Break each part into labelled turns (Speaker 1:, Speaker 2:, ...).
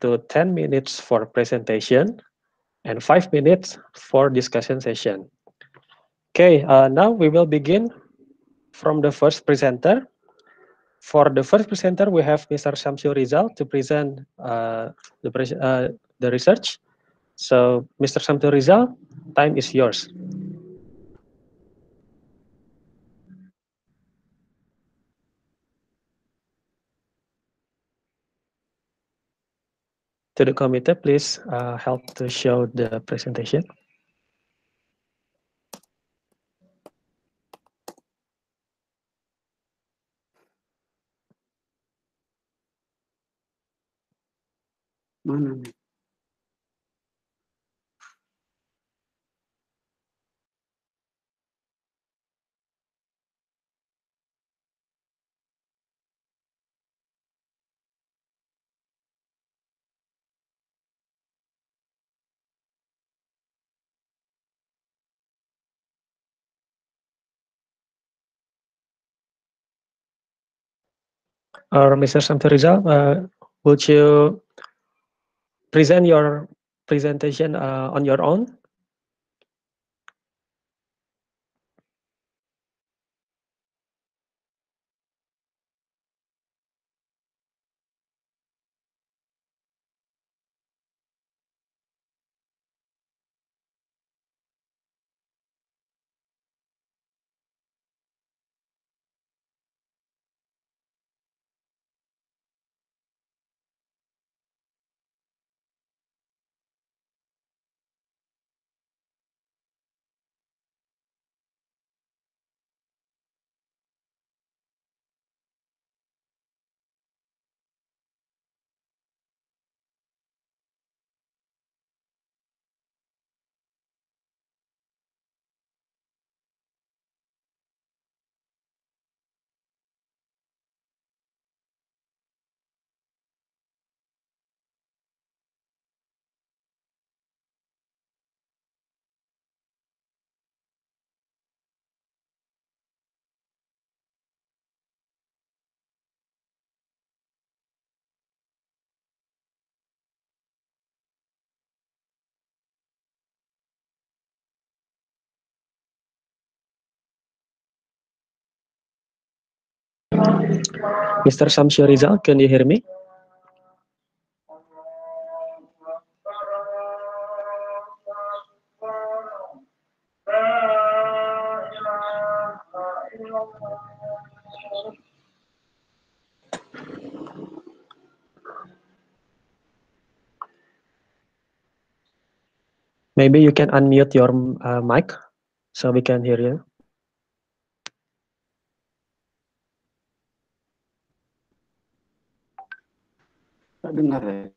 Speaker 1: to 10 minutes for presentation and five minutes for discussion session. Okay, uh, now we will begin from the first presenter. For the first presenter, we have Mr. Samsul Rizal to present uh, the, uh, the research. So, Mr. Samsul Rizal, time is yours. To the committee, please uh, help to show the presentation. Or Mr. Samsul uh, would you present your presentation uh, on your own? Mr. Samsul Rizal, can you hear me? Maybe you can unmute your uh, mic so we can hear you.
Speaker 2: Dengar ya?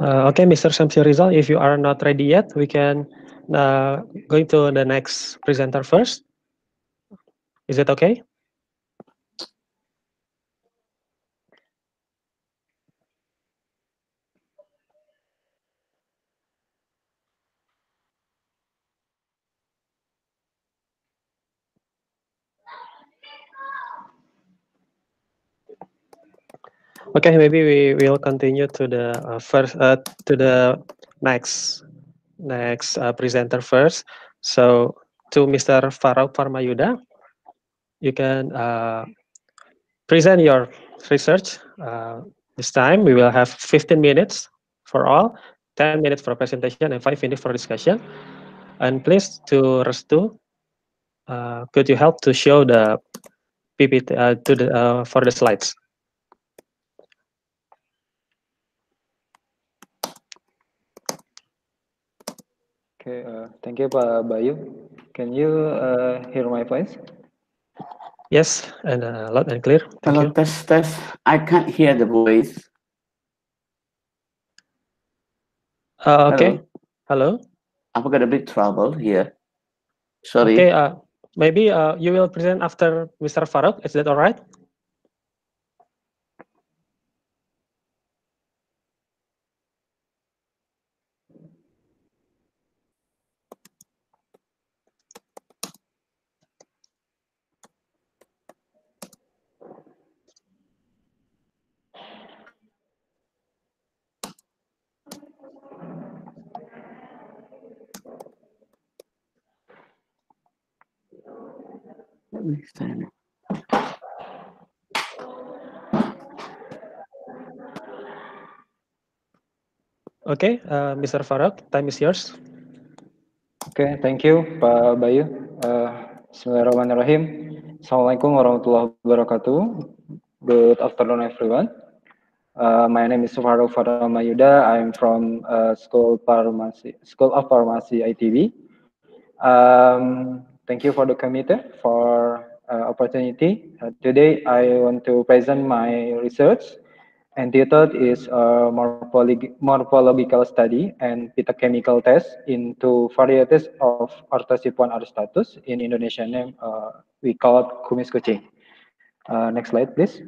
Speaker 1: Uh, okay, Mr. Samsul Rizal, if you are not ready yet, we can uh, going to the next presenter first. Is it okay? Okay, maybe we will continue to the uh, first uh, to the next next uh, presenter first. So to Mr. Farouk Faramayuda, you can uh, present your research. Uh, this time we will have 15 minutes for all, 10 minutes for presentation and 5 minutes for discussion. And please to Restu, uh, could you help to show the PPT to the for the slides?
Speaker 3: Okay, uh, thank you, Pak Bayu. Can you uh, hear my voice?
Speaker 1: Yes, and uh, loud and clear. Thank
Speaker 2: Hello,
Speaker 1: you.
Speaker 2: test, test. I can't hear the voice.
Speaker 1: Uh, okay. Hello.
Speaker 2: I've got a bit trouble here. Sorry.
Speaker 1: Okay. Uh, maybe uh, you will present after Mr. Farouk. Is that all right?
Speaker 2: Stand.
Speaker 1: Okay, uh, Mr. Farouk, time is yours.
Speaker 3: Oke, thank you Pak Bayu. Uh, Bismillahirrahmanirrahim. Assalamualaikum warahmatullahi wabarakatuh. Good afternoon, everyone. Uh, my name is Farouk Faramayuda. I'm from uh, School Pharmacy, School of Pharmacy ITB. Um, thank you for the committee for opportunity. Uh, today, I want to present my research entitled is a morphologi morphological study and phytochemical test into varieties of Orthosiphon aristatus in Indonesian name uh, we call it kumis kucing. Uh, next slide, please.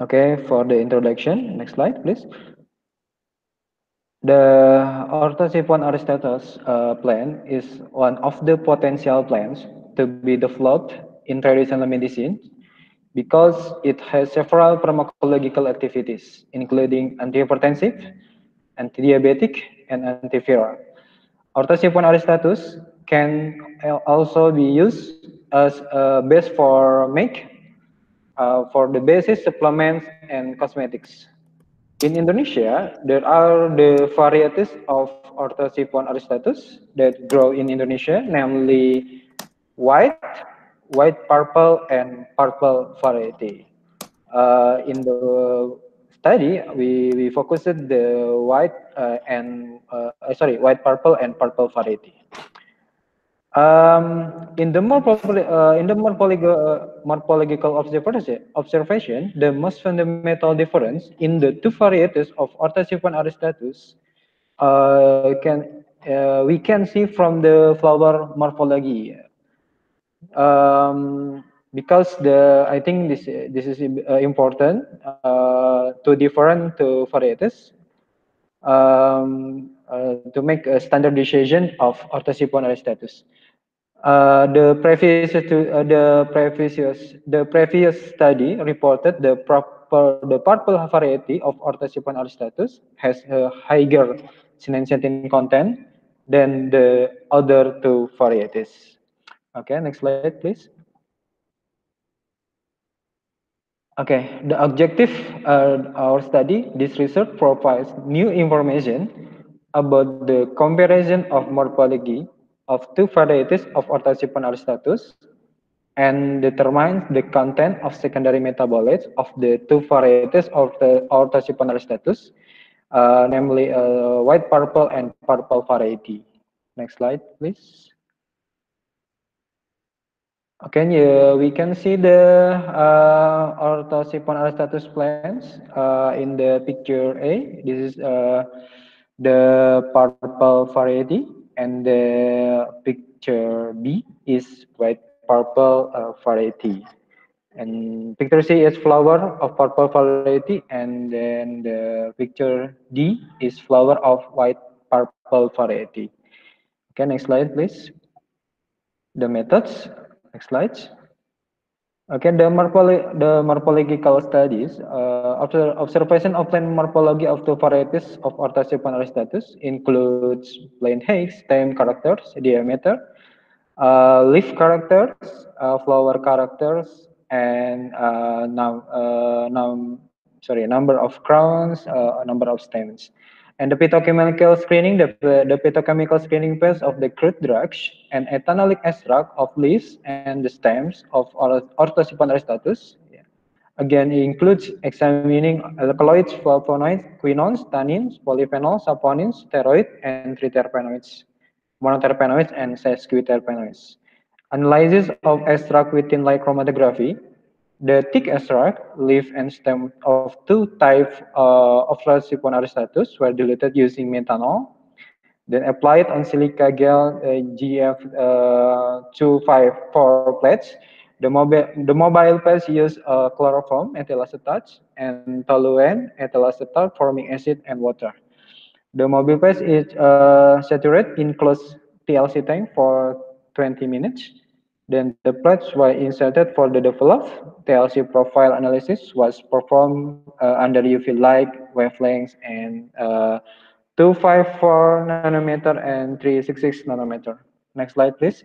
Speaker 3: Okay, for the introduction, next slide, please. The Orthosiphon aristatus uh, plant is one of the potential plants to be developed in traditional medicine because it has several pharmacological activities, including antihypertensive, antidiabetic, and antiviral. Orthosiphon aristatus can also be used as a base for make uh, for the basis supplements and cosmetics. In Indonesia, there are the varieties of Orthosiphon aristatus that grow in Indonesia, namely white, white purple and purple variety. Uh, in the study, we, we focused the white uh, and uh, sorry white purple and purple variety. Um, in the more uh, in the more, morphological, morphological observation, the most fundamental difference in the two varieties of Orthosiphon aristatus uh, can uh, we can see from the flower morphology um, because the I think this this is uh, important uh, to different to varieties um, uh, to make a standardization of orthosiphon aristatus. Uh, the previous uh, the previous the previous study reported the proper the purple variety of orthosipon aristatus has a higher synencetin content than the other two varieties. Okay, next slide, please. Okay, the objective of our study, this research provides new information about the comparison of morphology of two varieties of Orthosiphon aristatus and determines the content of secondary metabolites of the two varieties of the Orthosiphon aristatus, uh, namely uh, white purple and purple variety. Next slide, please. Okay, yeah, we can see the uh, Orthosiphon aristatus plants uh, in the picture A. This is uh, the purple variety, and the picture B is white purple uh, variety. And picture C is flower of purple variety, and then the picture D is flower of white purple variety. Okay, next slide, please. The methods. Next slide. Okay, the, the morphological studies, uh, after observation of plant morphology of the varieties of Orthosiphon aristatus includes plant height, stem characters, diameter, uh, leaf characters, uh, flower characters, and uh, num, uh, num, sorry, number of crowns, uh, number of stems. And the phytochemical screening, the, the phytochemical screening phase of the crude drugs and ethanolic extract of leaves and the stems of Orthosiphon aristatus Again, it includes examining alkaloids, flavonoids, quinones, tannins, polyphenols, saponins, steroids, and triterpenoids, monoterpenoids, and sesquiterpenoids. Analysis of extract within light chromatography. The thick extract, leaf, and stem of two types uh, of Flaccipon aristatus were diluted using methanol, then applied on silica gel uh, GF254 uh, plates the mobile, the mobile phase use uh, chloroform, ethyl acetate, and toluene, ethyl acetate, formic acid, and water. The mobile phase is uh, saturated in closed TLC tank for 20 minutes. Then the plates were inserted for the developed TLC profile analysis was performed uh, under UV light wavelengths and uh, 254 nanometer and 366 nanometer. Next slide, please.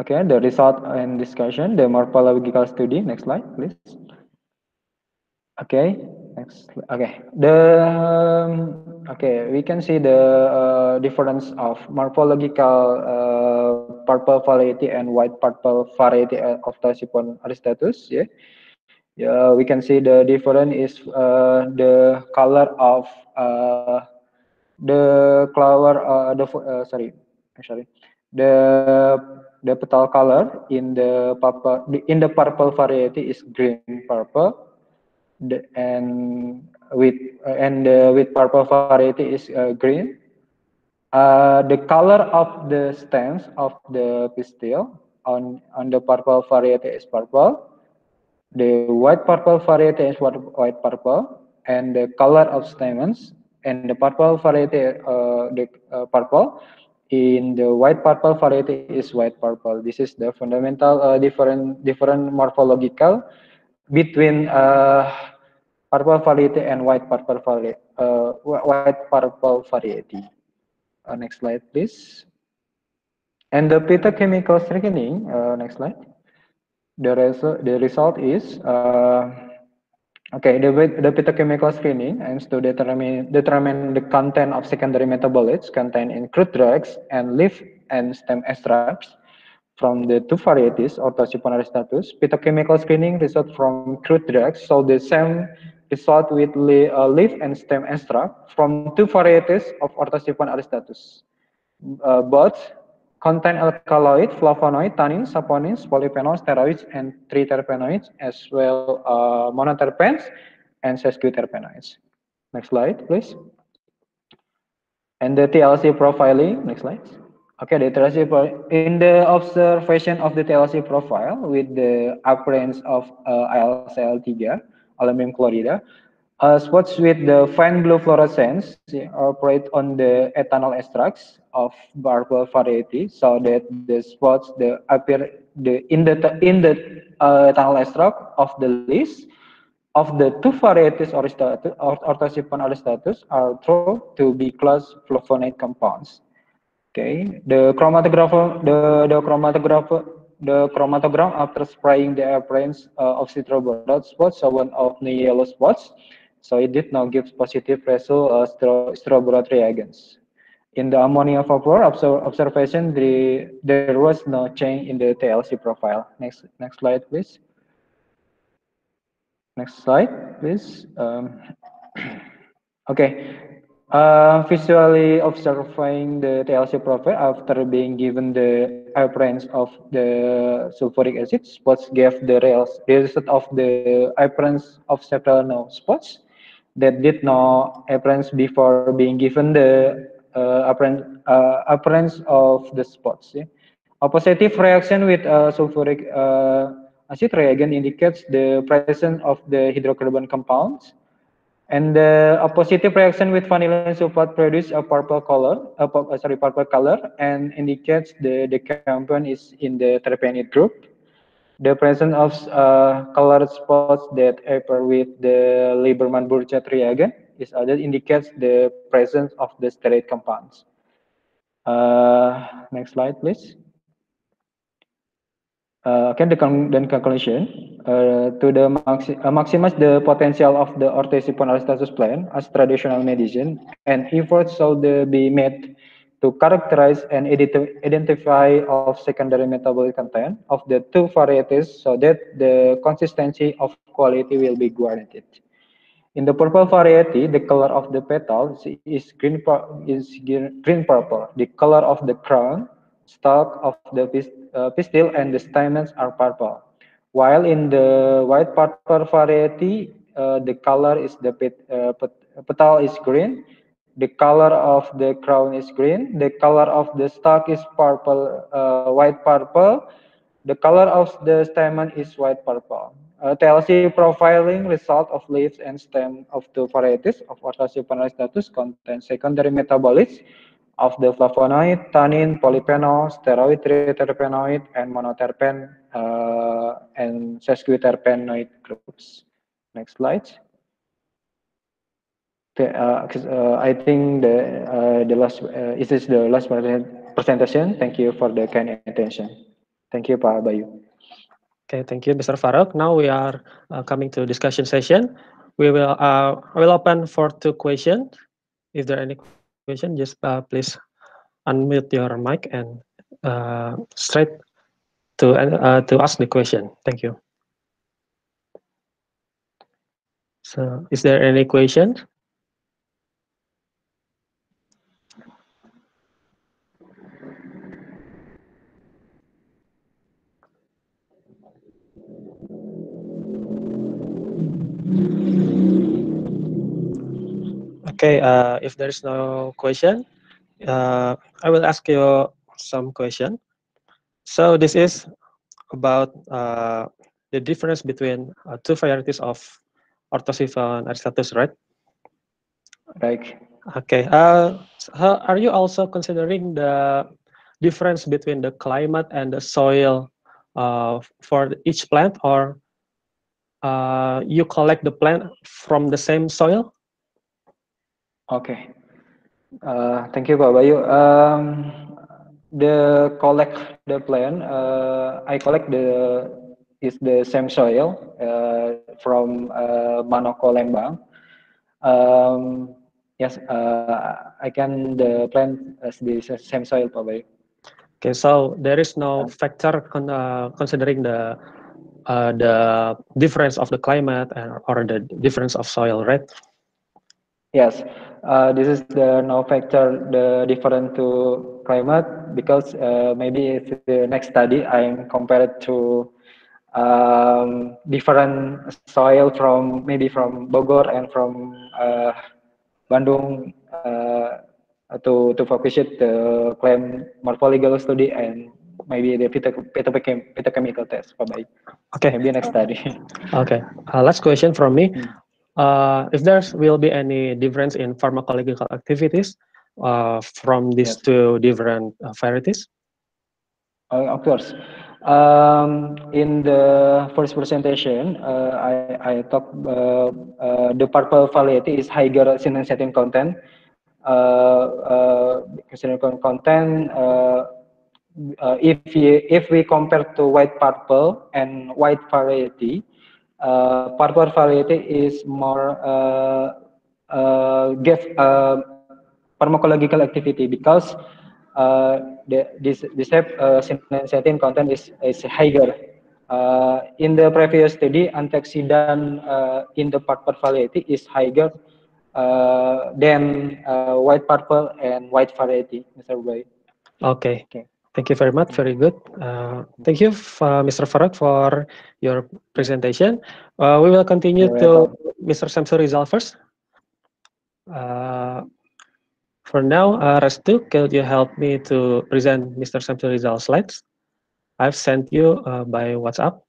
Speaker 3: Okay, the result and discussion, the morphological study. Next slide, please. Okay, next. Okay, the um, okay we can see the uh, difference of morphological uh, purple variety and white purple variety of Thalassophon aristatus. Yeah, yeah, we can see the difference is uh, the color of uh, the flower. Uh, the uh, sorry, sorry, the the petal color in the purple in the purple variety is green purple the, and with and uh, with purple variety is uh, green. Uh, the color of the stems of the pistil on on the purple variety is purple. The white purple variety is white purple. And the color of stamens and the purple variety uh, the uh, purple. In the white purple variety is white purple. This is the fundamental uh, different different morphological between uh, purple variety and white purple variety. Uh, white purple variety. Uh, next slide, please. And the phytochemical screening. Uh, next slide. The result the result is. Uh, Okay, the, the phytochemical screening aims to determine, determine the content of secondary metabolites contained in crude drugs and leaf and stem extracts from the two varieties, Orthosiphon status. Phytochemical screening result from crude drugs, so the same result with uh, leaf and stem extract from two varieties of Orthosiphon aristatus. Uh, both contain alkaloid, flavonoid, tannins, saponins, polyphenols, steroids, and triterpenoids, as well uh, monoterpenes and sesquiterpenoids. Next slide, please. And the TLC profiling, next slide. Okay, the TLC in the observation of the TLC profile with the appearance of uh, AlCl3, aluminum chloride, uh, spots with the fine blue fluorescence operate on the ethanol extracts of purple variety, so that the spots the appear the in the in the uh, ethanol extract of the list of the two varieties Orthosiphon aristatus are thought to be class flavonate compounds. Okay, the chromatographer the the chromatographer the chromatogram after spraying the appearance uh, of citroborate spots, so one of the yellow spots so it did not give positive result uh, stro reagents. In the ammonia vapor observation, the, there was no change in the TLC profile. Next, next slide, please. Next slide, please. Um, okay, uh, visually observing the TLC profile after being given the appearance of the sulfuric acid, spots gave the result of the appearance of several no spots that did not appearance before being given the uh, appearance, uh, appearance of the spots. Yeah? A positive reaction with uh, sulfuric acid reagent indicates the presence of the hydrocarbon compounds. And uh, a positive reaction with vanillin sulfate produce a purple color, uh, sorry, purple color, and indicates the, the compound is in the terpenate group. The presence of uh, colored spots that appear with the Liebermann-Burchard reagent is other indicates the presence of the steroid compounds. Uh, next slide, please. Uh, can the con then conclusion uh, to the maxi uh, maximize the potential of the orthosiphon aristatus plant as traditional medicine and efforts should be made to characterize and identify of secondary metabolic content of the two varieties so that the consistency of quality will be guaranteed. In the purple variety, the color of the petal is green is green purple. The color of the crown, stalk of the uh, pistil, and the stamens are purple. While in the white purple variety, uh, the color is the pet, uh, pet, petal is green, the color of the crown is green, the color of the stalk is purple, uh, white purple, the color of the stamen is white purple. Uh, TLC profiling result of leaves and stem of two varieties of Orthosea status contain secondary metabolites of the flavonoid, tannin, polyphenol, steroid triterpenoid, and monoterpene uh, and sesquiterpenoid groups. Next slide. Uh, uh, I think the uh, the last uh, this is the last presentation. Thank you for the kind attention. Thank you, Pak Bayu.
Speaker 1: Okay, thank you, Mr. Farouk. Now we are uh, coming to discussion session. We will uh, will open for two questions. If there are any question, just uh, please unmute your mic and uh, straight to uh, to ask the question. Thank you. So, is there any question? Okay, uh, if there is no question, uh, I will ask you some question. So this is about uh, the difference between uh, two varieties of Orthosiphon aristatus, right?
Speaker 3: Right.
Speaker 1: Okay. Uh, are you also considering the difference between the climate and the soil uh, for each plant, or uh, you collect the plant from the same soil?
Speaker 3: Okay. Uh, thank you, Pak Bayu. Um, the collect the plant, uh, I collect the is the same soil uh, from uh, Manoko Lembang. Um, yes, uh, I can the plant as the same soil, Pak Bayu.
Speaker 1: Okay, so there is no factor con uh, considering the uh, the difference of the climate and, or the difference of soil, right?
Speaker 3: Yes, uh, this is the no factor the different to climate because uh, maybe it's the next study I'm compared to um, different soil from maybe from Bogor and from uh, Bandung uh, to to focus it the claim morphological study and maybe the phytochemical test. Bye bye.
Speaker 1: Okay.
Speaker 3: Maybe next study.
Speaker 1: okay. Uh, last question from me. Uh, if there will be any difference in pharmacological activities uh, from these yes. two different uh, varieties?
Speaker 3: Uh, of course. Um, in the first presentation, uh, I, I talked uh, the purple variety is higher sinensetin content. Uh, content if we, if we compare to white purple and white variety, purple variety is more uh, uh, give uh, pharmacological activity because uh, the, this this have uh, content is is higher. Uh, in the previous study, antioxidant uh, in the purple variety is higher uh, than uh, white purple and white variety, Mr. Boy.
Speaker 1: Okay. okay. Thank you very much. Very good. Uh, thank you, uh, Mr. Farad, for your presentation. Uh, we will continue to. Mr. Samsul Rizal first. Uh, for now, uh, Restu, could you help me to present Mr. Samsul Rizal slides? I've sent you uh, by WhatsApp.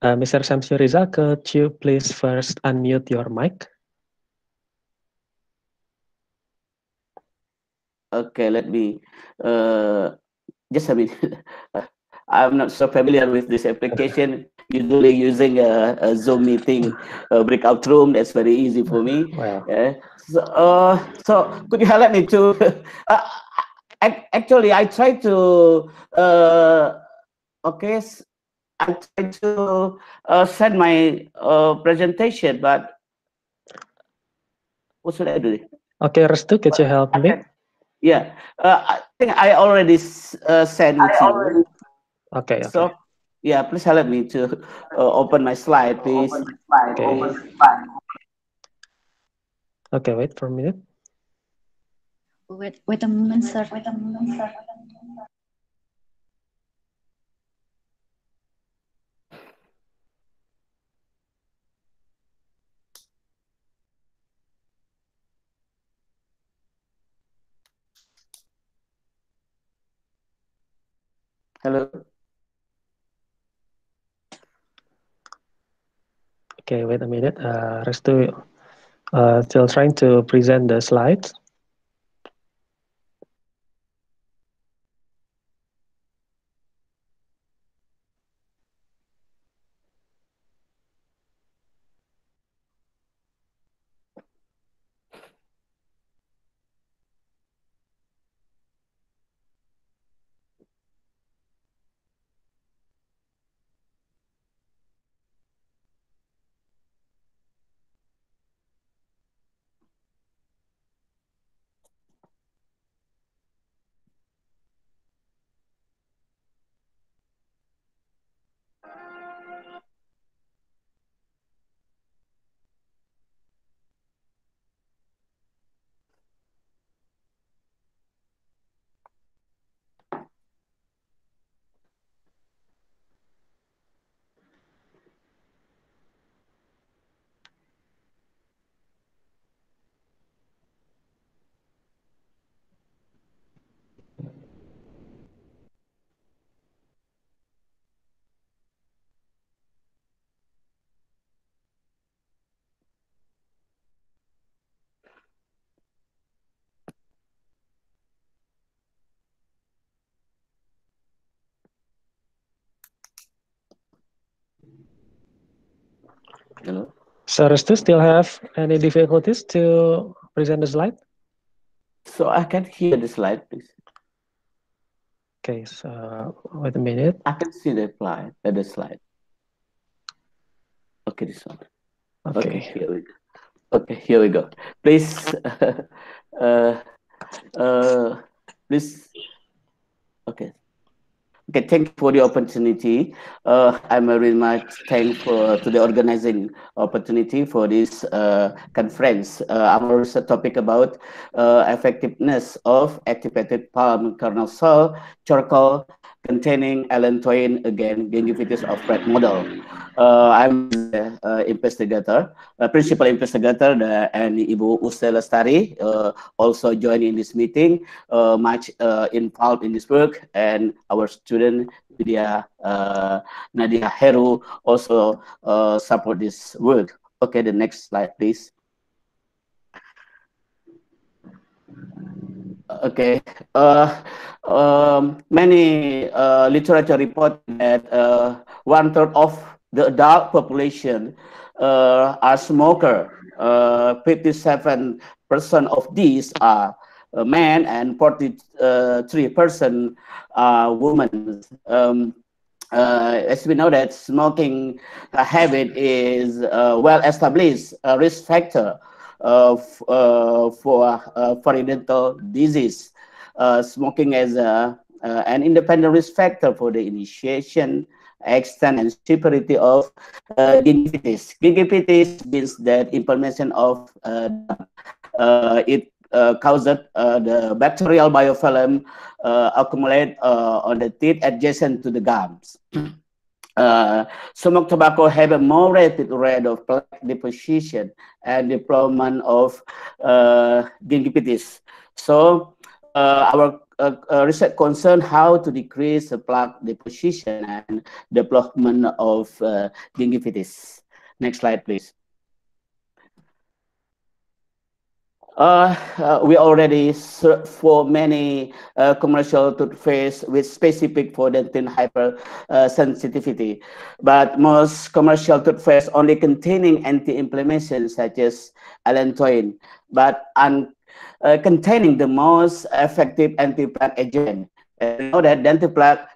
Speaker 1: Uh, Mr. Samsur Riza, could you please first unmute your mic?
Speaker 2: Okay, let me uh, just a minute. I'm not so familiar with this application. Usually using a, a Zoom meeting a breakout room, that's very easy for me.
Speaker 1: Wow.
Speaker 2: Yeah. So, uh, so could you help me to? Uh, actually, I try to, uh, okay, I tried to uh, send my uh, presentation, but what should I do?
Speaker 1: Okay, Restu, could you help me?
Speaker 2: Yeah, uh, I think I already uh, sent it to you.
Speaker 1: Okay, okay.
Speaker 2: So, yeah, please help me to uh, open my slide, please.
Speaker 1: Okay. Okay, wait for a minute.
Speaker 4: Wait, wait a moment, sir. Wait a moment, sir.
Speaker 2: Hello.
Speaker 1: Okay, wait a minute. Uh, Restu, uh, still trying to present the slides.
Speaker 2: Hello.
Speaker 1: So Restu still have any difficulties to present the slide?
Speaker 2: So I can hear the slide, please.
Speaker 1: Okay, so wait a minute.
Speaker 2: I can see the slide, uh, the slide. Okay, this one. Okay,
Speaker 1: Okay.
Speaker 2: here we go. Okay, here we go. Please, uh, uh, please. Okay. Okay, thank you for the opportunity. Uh, I'm very much thankful to the organizing opportunity for this uh, conference. Uh, also topic about uh, effectiveness of activated palm kernel cell charcoal containing allantoin against gingivitis of rat model. Uh, I'm the uh, investigator, uh, principal investigator, the, and Ibu Uce Lestari uh, also joined in this meeting, uh, much uh, involved in this work, and our student uh, Nadia Heru also support this work. Okay, the next slide, please. Okay. Uh, um, many uh, literature report that uh, one third of the adult population uh, are smoker. Uh, 57% of these are uh, men and 43% are women. Um, uh, as we know that smoking habit is a well-established uh, risk factor for uh, periodontal disease. Uh, smoking as a, uh, an independent risk factor for the initiation, extent, and severity of uh, gingivitis. Gingivitis means that inflammation of uh, uh, it uh, caused uh, the bacterial biofilm uh, accumulate uh, on the teeth adjacent to the gums. Uh, smoked tobacco have a more rapid rate of plaque deposition and development of uh, gingivitis. So uh, our uh, uh, research concern how to decrease the plaque deposition and development of uh, gingivitis. Next slide, please. Uh, uh, we already for many uh, commercial toothpaste with specific for dentin hypersensitivity, but most commercial toothpaste only containing anti-inflammation such as allantoin, but un uh, containing the most effective anti-plaque agent. And know that dental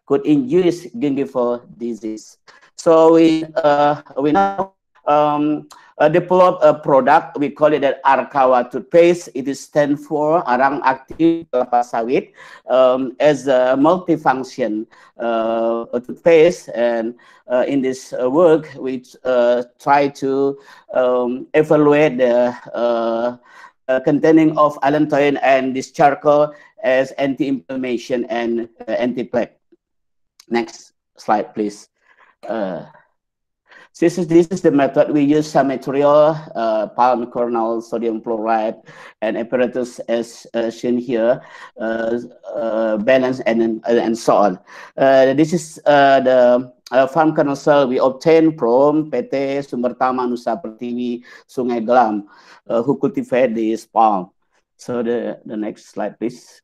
Speaker 2: could induce gingival disease. So we uh, we now um, uh, develop a product. We call it an Arkawa toothpaste. It is stand for Arang Aktif Kelapa Sawit um, as a multifunction uh, toothpaste. And uh, in this uh, work, we uh, try to um, evaluate the uh, containing of allantoin and this charcoal as anti-inflammation and anti-plaque. Next slide, please. Uh, this is this is the method we use some material, uh, palm kernel, sodium chloride, and apparatus as uh, shown here, uh, uh balance and and so on. Uh, this is uh, the palm kernel cell we obtain from PT Sumber Tama Nusa Pertiwi Sungai Gelam, who cultivate this palm. So the the next slide, please.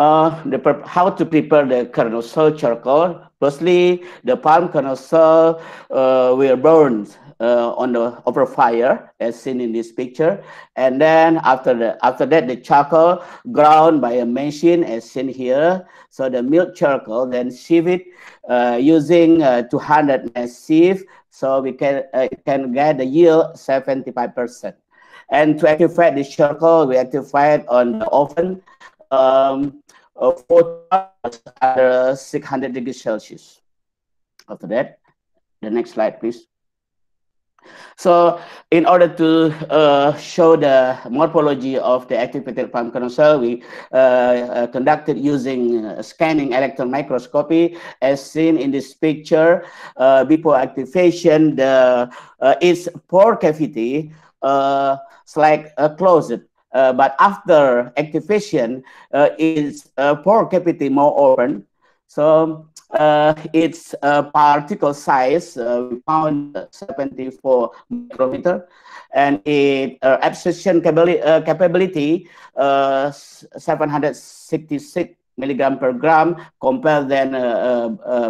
Speaker 2: Uh, the how to prepare the kernel cell charcoal Firstly, the palm kernel cell uh, will burn uh, on the over fire, as seen in this picture. And then after the after that, the charcoal ground by a machine, as seen here. So the milk charcoal, then sieve it uh, using uh, 200 sieve, so we can uh, can get the yield 75%. And to activate the charcoal, we activate it on the oven. Um, uh, four hours at 600 degrees Celsius. After that, the next slide, please. So in order to uh, show the morphology of the activated palm kernel cell, we uh, uh, conducted using uh, scanning electron microscopy as seen in this picture. Uh, before activation, the uh, its pore cavity uh, is like closed uh, but after activation, uh, its uh, pore cavity more open. So uh, its uh, particle size uh, we found 74 micrometer, and its absorption capability, capability 766 milligram per gram compared than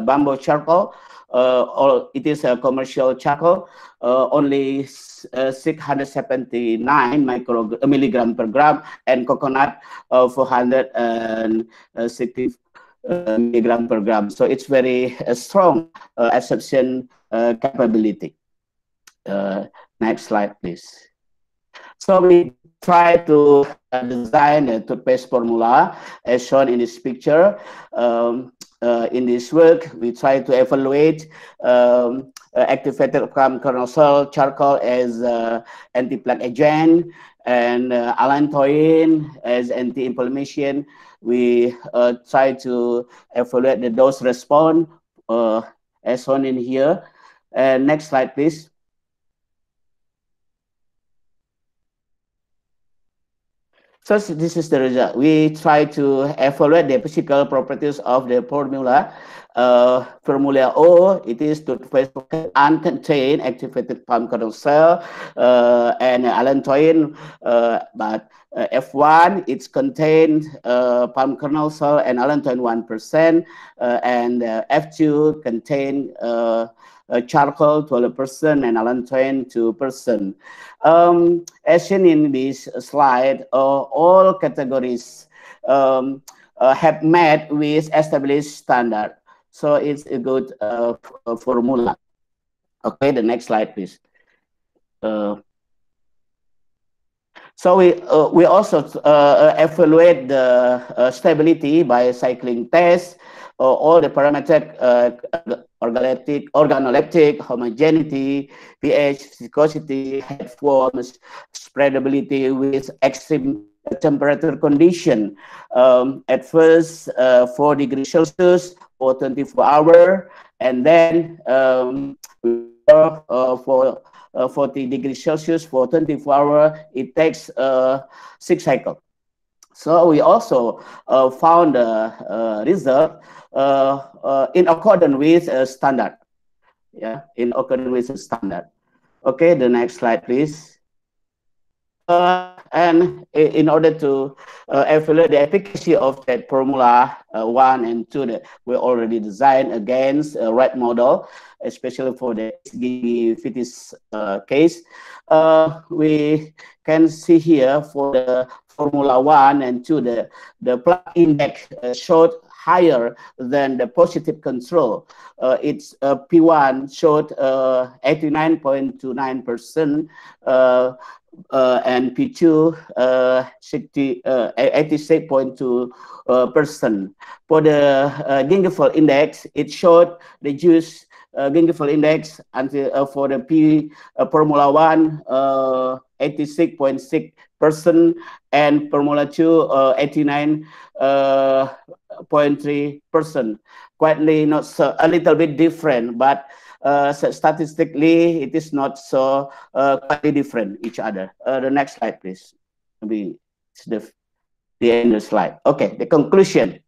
Speaker 2: bamboo charcoal. or it is a commercial charcoal, only uh, 679 micro uh, milligram per gram and coconut uh, 460 uh, milligram per gram. So it's very uh, strong uh, absorption uh, capability. next slide, please. So we try to design a toothpaste formula as shown in this picture. Um, in this work, we try to evaluate um, uh, activated palm kernel cell charcoal as uh, anti-plaque agent and uh, allantoin as anti-inflammation. We uh, try to evaluate the dose response uh, as shown in here. Next slide, please. So this is the result. We try to evaluate the physical properties of the formula uh, formula O, it is to uncontained activated palm kernel cell uh, and allantoin, uh, but uh, F1, it's contained uh, palm kernel cell and allantoin 1%, uh, and F2 contain charcoal 12% and allantoin 2%. Um, as seen in this slide, all categories um, have met with established standard. So it's a good uh, uh, formula. Okay, the next slide, please. Uh, so we uh, we also uh, evaluate the uh, stability by cycling test, all the parametric organoleptic, organoleptic, homogeneity, pH, viscosity, head forms, spreadability with extreme temperature condition. Um, at first, uh, 4 degrees Celsius for 24 hour, and then um, uh, for uh, 40 degrees Celsius for 24 hour, it takes uh, six cycles. So we also uh, found a, a result uh, uh, in accordance with a standard. Yeah, in accordance with a standard. Okay, the next slide, please. Uh, and in order to uh, evaluate the efficacy of that formula uh, one and two that we already designed against a rat model, especially for the gingivitis uh, case. Uh, we can see here for the Formula 1 and 2, the, the plaque index uh, showed higher than the positive control. Uh, its uh, P1 showed 89.29%, uh, uh, and P2 uh, 60, uh, 86.2 uh, percent. For the uh, gingival index, it showed reduced uh, gingival index until uh, for the P uh, Formula 1 uh, 86.6 percent and Formula 2 uh, 89 uh, 0.3 percent. Quietly, not so, a little bit different, but statistically, it is not so quite different each other. The next slide, please. Maybe it's the, the end of the slide. Okay, the conclusion.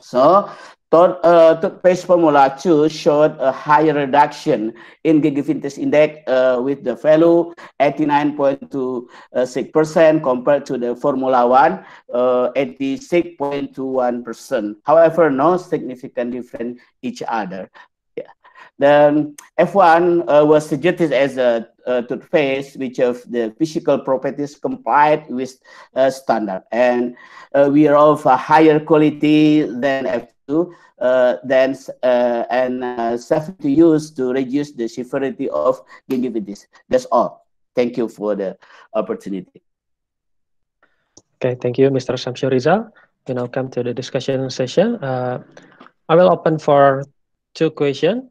Speaker 2: So, third, uh, toothpaste formula 2 showed a higher reduction in gingivitis index uh, with the value 89.26% compared to the formula 1, uh, 86.21%. However, no significant difference each other. Yeah. The F1 uh, was suggested as a, a toothpaste which of the physical properties complied with uh, standard. And uh, we are of a higher quality than F2 uh, than, uh, and uh, safe to use to reduce the severity of gingivitis. That's all. Thank you for the opportunity.
Speaker 1: Okay, thank you, Mr. Syamsurizal. We now come to the discussion session. I will open for two questions.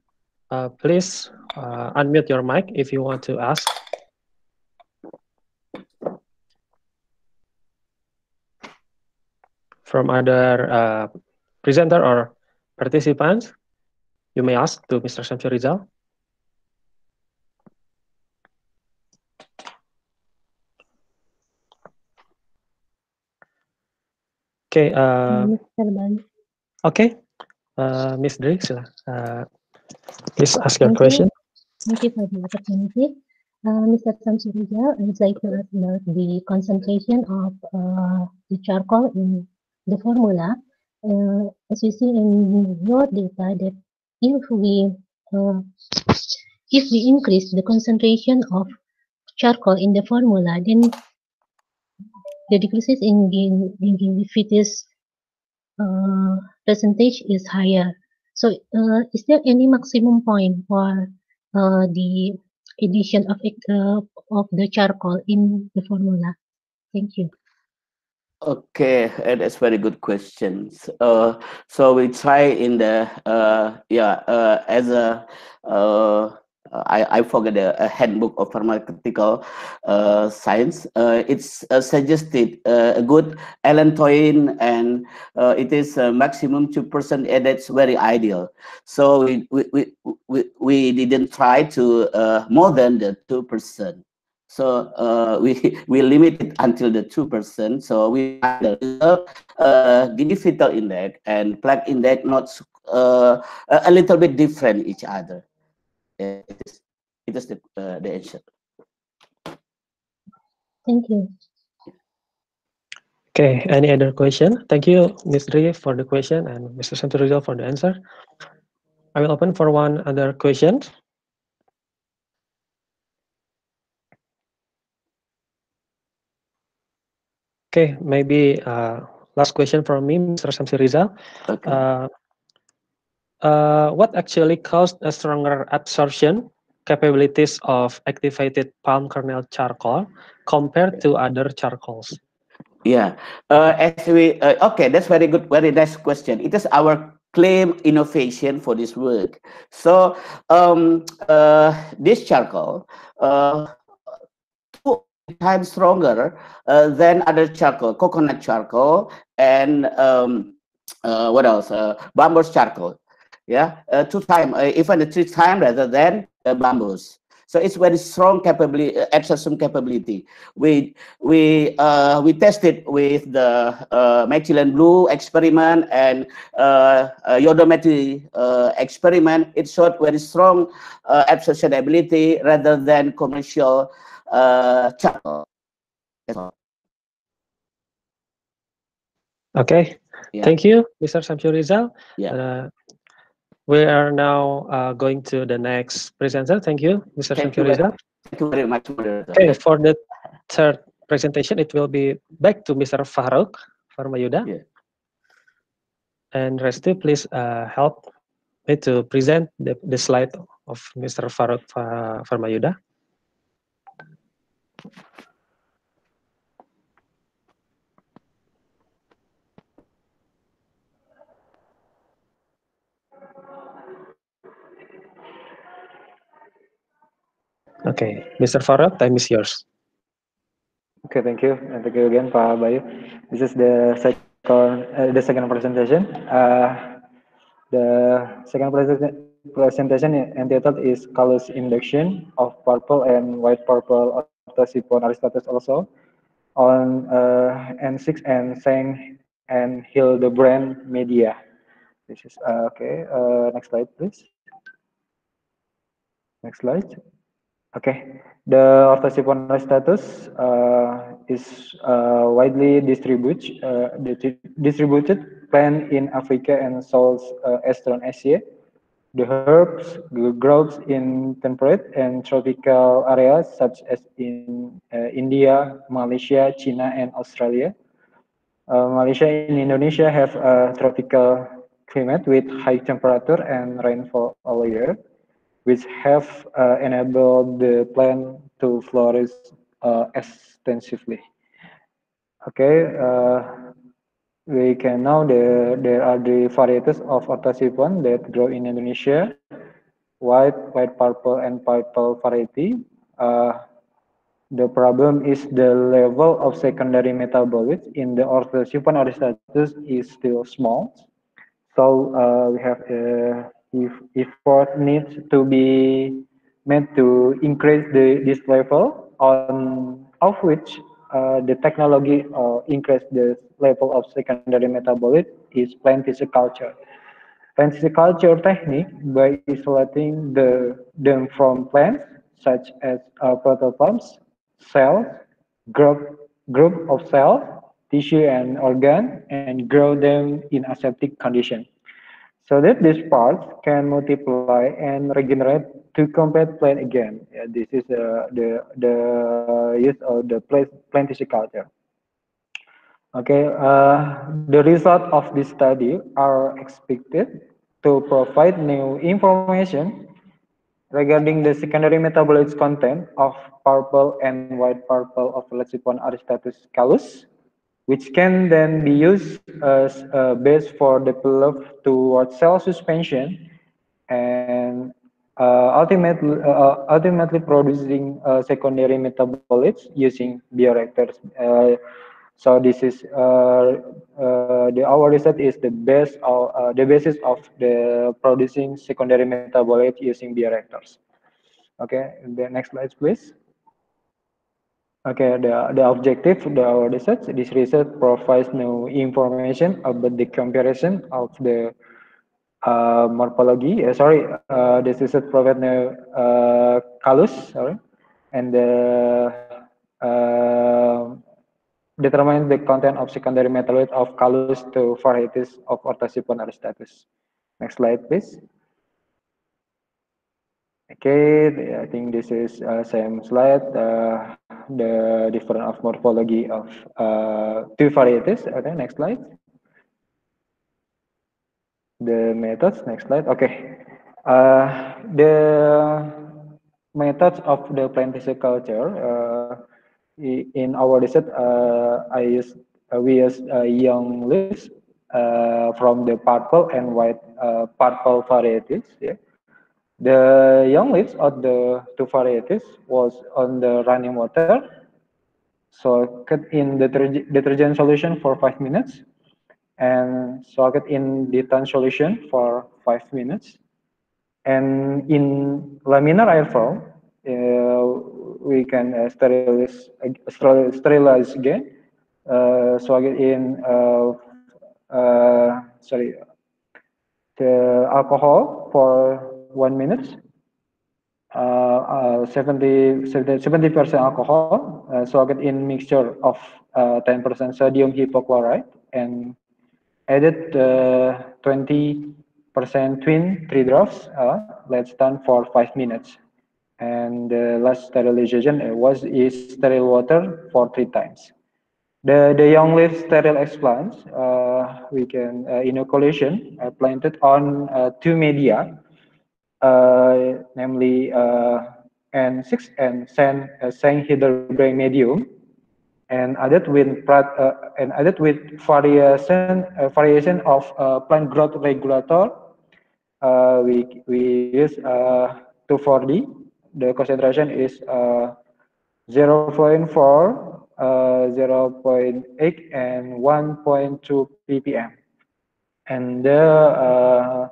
Speaker 1: Uh, please uh, unmute your mic if you want to ask. From other uh, presenter or participants, you may ask to Mr. Syamsurizal. Okay. Uh, okay. Uh, Miss Dri, uh, Please ask your
Speaker 5: Thank
Speaker 1: question.
Speaker 5: You. Thank you for the opportunity. Uh, Mr. Samsurija, I would like to about the concentration of uh, the charcoal in the formula. Uh, as you see in your data that if we uh, if we increase the concentration of charcoal in the formula, then the decreases in the, the fetus uh, percentage is higher. So, uh, is there any maximum point for uh, the addition of it, uh, of the charcoal in the formula? Thank you.
Speaker 2: Okay, that's very good questions. Uh, so we try in the uh, yeah uh, as a uh, I, I forget the a handbook of pharmaceutical uh, science. Uh, it's suggested a good allantoin and it is a maximum 2% and that's very ideal. So we, we, we, we didn't try to more than the 2%. So we, we limit it until the 2%. So we have the uh, fetal index and plaque index not a little bit different each other. It is it is the uh, the answer.
Speaker 5: Thank you.
Speaker 1: Okay any other question? Thank you ms Dri for the question and mr Syamsurizal for the answer. I will open for one other question okay maybe uh, last question from me mr Syamsurizal okay. Uh, uh, what actually caused a stronger absorption capabilities of activated palm kernel charcoal compared to other charcoals?
Speaker 2: Yeah, uh, as we uh, okay, that's very good, very nice question. It is our claim innovation for this work. So um, uh, this charcoal uh, times stronger uh, than other charcoal, coconut charcoal, and um, uh, what else? Uh, bamboo charcoal yeah, uh, two time, uh, even three time rather than uh, bamboos. So it's very strong capability, uh, absorption capability. We we uh, we tested with the uh, Blue experiment and uh, uh, uh, experiment. It showed very strong uh, absorption ability rather than commercial uh.
Speaker 1: Okay, yeah. thank you, Mr. Syamsurizal.
Speaker 2: Yeah.
Speaker 1: Uh, we are now uh, going to the next presenter. Thank you, Mr.
Speaker 2: Thank
Speaker 1: Syamsurizal.
Speaker 2: Thank you very much, moderator.
Speaker 1: Okay, for the third presentation, it will be back to Mr. Farouk Faramayuda.
Speaker 2: Yeah.
Speaker 1: And Resti, please uh, help me to present the, the slide of Mr. Farouk Fa- Faramayuda. Okay, Mr. Farouk, time is yours.
Speaker 3: Okay, thank you. And thank you again, Pak Bayu. This is the second, uh, the second presentation. Uh, the second presenta- presentation entitled is Colors Induction of Purple and White Purple Orthosiphon Aristatus also on uh, N6 and Schenk and Hildebrandt Media. This is, uh, okay, uh, next slide, please. Next slide. Okay, the Orthosipon status uh, is uh, widely distributed, uh, distributed plant in Africa and South uh, Eastern Asia. The herbs grows in temperate and tropical areas such as in uh, India, Malaysia, China, and Australia. Uh, Malaysia and Indonesia have a tropical climate with high temperature and rainfall all year which have uh, enabled the plant to flourish uh, extensively. Okay, uh, we can now the there are the varieties of orthosiphon that grow in Indonesia, white, white purple, and purple variety. Uh, the problem is the level of secondary metabolites in the orthosiphon aristatus is still small. So uh, we have uh, if effort needs to be made to increase the this level on of which uh, the technology uh, increase the level of secondary metabolite is plant tissue culture. Plant tissue culture technique by isolating the them from plants such as uh, protoplasms, cells, group group of cells, tissue and organ, and grow them in aseptic condition so that these parts can multiply and regenerate to complete plant again. Yeah, this is uh, the the use of the plant plant tissue culture. Okay, uh, the result of this study are expected to provide new information regarding the secondary metabolites content of purple and white purple of Orthosiphon aristatus callus which can then be used as a base for develop towards cell suspension and uh, ultimately, uh, ultimately producing uh, secondary metabolites using bioreactors. Uh, so this is uh, uh, the our research is the base of the basis of the producing secondary metabolites using bioreactors. Okay, the next slide, please. Okay, the, the objective of our research, this research provides new information about the comparison of the uh, morphology, uh, sorry, uh, this research provides new uh, callus, sorry, and the uh, determine the content of secondary metabolites of callus to varieties of Orthosipon aristatus. Next slide, please. Okay, I think this is uh, same slide. Uh, the different of morphology of uh, two varieties. Okay, next slide. The methods. Next slide. Okay. Uh, the methods of the plant tissue culture. Uh, in our research, uh, I use uh, we use young leaves from the purple and white purple varieties. Yeah. The young leaves of the two varieties was on the running water. So cut in the detergent solution for five minutes and soak it in detergent solution for five minutes. And in laminar air flow, uh, we can uh, sterilize, sterilize again. Uh, it in, uh, uh, sorry, the alcohol for one minute, uh, uh, 70, 70 percent alcohol, uh, so get in mixture of 10 percent sodium hypochlorite and added 20 percent Tween three drops. Uh, let's stand for five minutes. And the last sterilization was is sterile water for three times. The, the young leaf sterile explants, uh, we can uh, inoculation uh, planted on uh, two media, uh, namely uh, N6 and San, uh, San medium, and added with and added with variation variation of plant growth regulator. we we use 2,4-D. The concentration is 0.4 uh, 0.8 and 1.2 ppm. And the uh,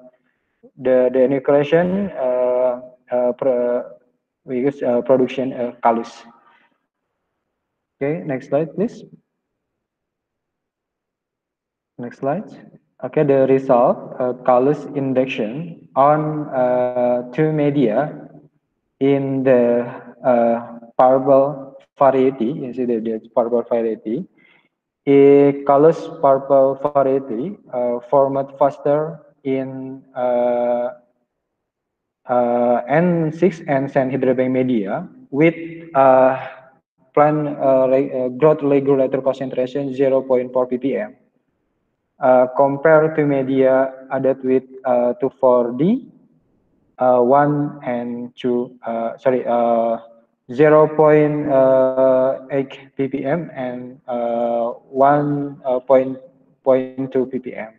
Speaker 3: the the inoculation uh, uh, pro, we use uh, production uh, callus. Okay, next slide, please. Next slide. Okay, the result uh, callus induction on uh, two media in the uh, parable variety, you see the purple variety. A callus purple variety uh, formed faster in uh, uh, N6 and Sanhydrobank media with uh, plant growth regulator concentration 0.4 ppm. Compared to media added with uh, 2,4-D, uh, 1 and 2, uh, sorry, uh, 0.8 ppm and uh, 1.2 ppm.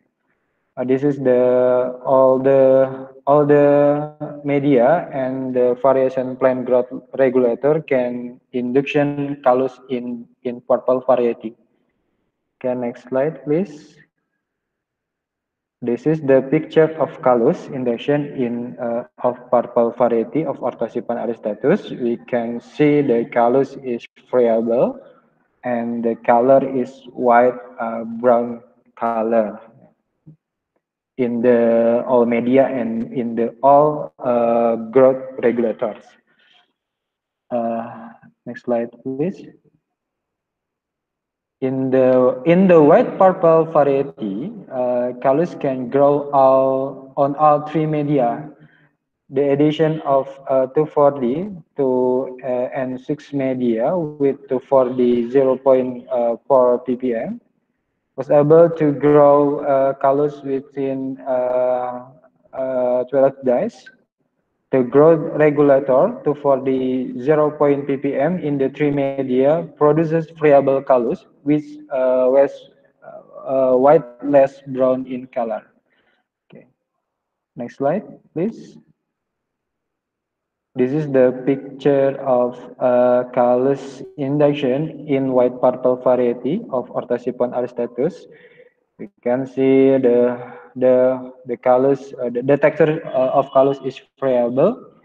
Speaker 3: Uh, this is the all the all the media and the variation plant growth regulator can induction callus in in purple variety. Okay, next slide, please. This is the picture of callus induction in uh, of purple variety of Orthosiphon aristatus. We can see the callus is friable and the color is white uh, brown color in the all media and in the all uh, growth regulators. Uh, next slide, please. In the in the white purple variety, uh, callus can grow all on all three media. The addition of uh, 2,4-D to uh, N6 media with 2,4-D 0.4 ppm was able to grow uh, callus within uh, uh, 12 days the growth regulator to for the 0 ppm in the tree media produces friable callus which uh, was uh, uh, white less brown in color. Okay, next slide, please. This is the picture of a callus induction in white purple variety of Orthosiphon aristatus. You can see the the the callus uh, the, the, texture uh, of callus is friable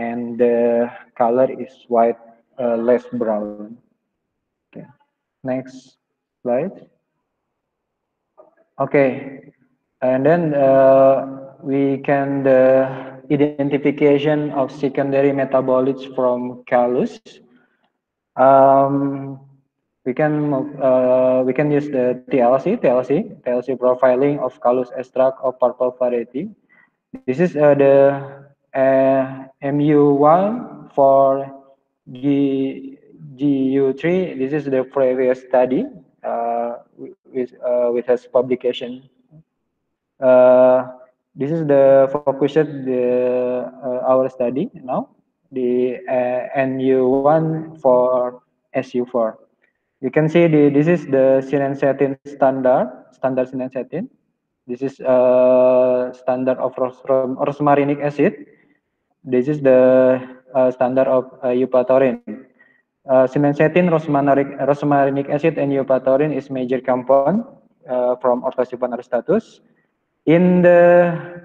Speaker 3: and the color is white uh, less brown. Okay. Next slide. Okay. And then uh, we can the identification of secondary metabolites from callus um, we can uh, we can use the TLC, TLC, TLC profiling of callus extract of purple variety. This is uh, the uh, MU1 for G, GU3. This is the previous study uh, with uh, with his publication. Uh, this is the focus of the our study now. The NU1 for SU4 you can see the, this is the sinensetin standard, standard sinensetin. This is uh, standard of rosmarinic acid. This is the uh, standard of uh, eupatorin. Uh, sinensetin, rosmarinic, rosmarinic acid, and eupatorin is major compound uh, from Orthosipon aristatus. In the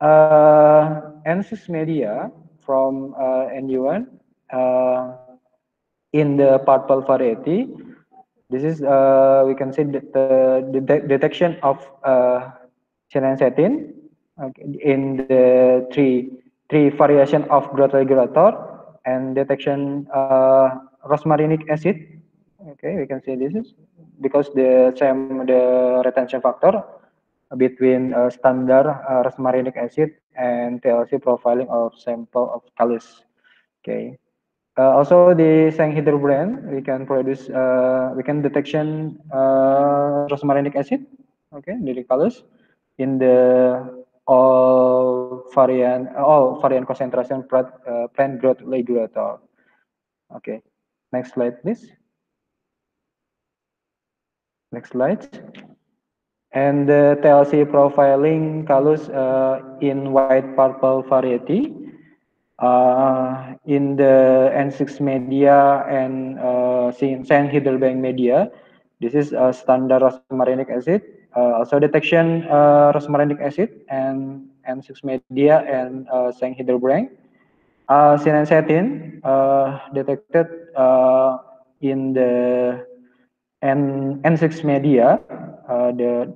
Speaker 3: uh, N6 media from uh, NU1, uh, in the purple variety, this is uh, we can see the, the detection of uh, setting okay, in the three three variation of growth regulator and detection uh, rosmarinic acid. Okay, we can see this is because the same the retention factor between uh, standard uh, acid and TLC profiling of sample of callus. Okay. Uh, also, the Sanghidro brand, we can produce, uh, we can detection uh, rosmarinic acid, okay, the in the all variant, all variant concentration plant, uh, plant growth regulator. Okay, next slide, please. Next slide. And the TLC profiling callus uh, in white purple variety uh, in the N6 media and uh, San Heidelberg media. This is a standard rosmarinic acid. Uh, also detection uh, rosmarinic acid and N6 media and uh, San Heidelberg. Uh, Sinansetin uh, detected uh, in the N N6 media, uh, the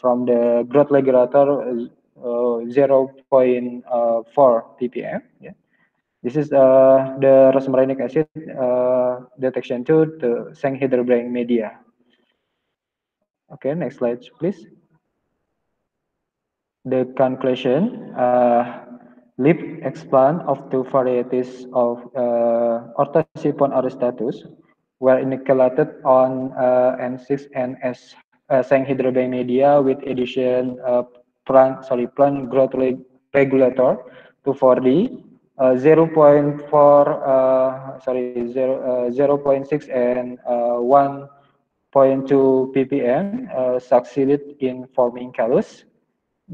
Speaker 3: from the growth regulator uh, 0.4 ppm. Yeah. This is uh, the rosmarinic acid uh, detection to the Saint-Hildebrand media. Okay, next slide, please. The conclusion, uh, lip explant of two varieties of uh, Orthosiphon aristatus were inoculated on uh, N6 and S uh, Saint-Hildebrand media with addition uh, plant sorry plant growth regulator 2,4-D uh, 0.4 uh, sorry 0 uh, 0.6 and uh, 1.2 ppm uh, succeeded in forming callus.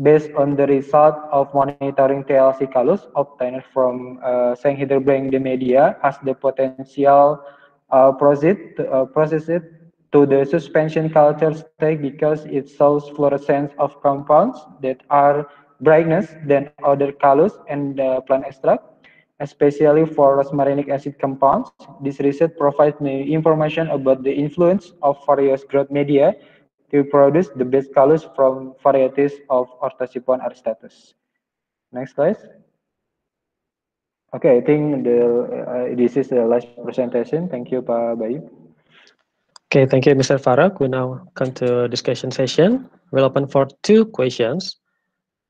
Speaker 3: Based on the result of monitoring TLC callus obtained from uh, Saint-Hildebrand media has the potential uh, uh, process it to the suspension culture stage because it shows fluorescence of compounds that are brightness than other callus and plant extract, especially for rosmarinic acid compounds. This research provides me information about the influence of various growth media to produce the best callus from varieties of Orthosiphon aristatus. Next slide. Okay, I think the uh, this is the last presentation. Thank you, Pak Bayu.
Speaker 1: Okay, thank you, Mr. Farag. We now come to discussion session. We'll open for two questions.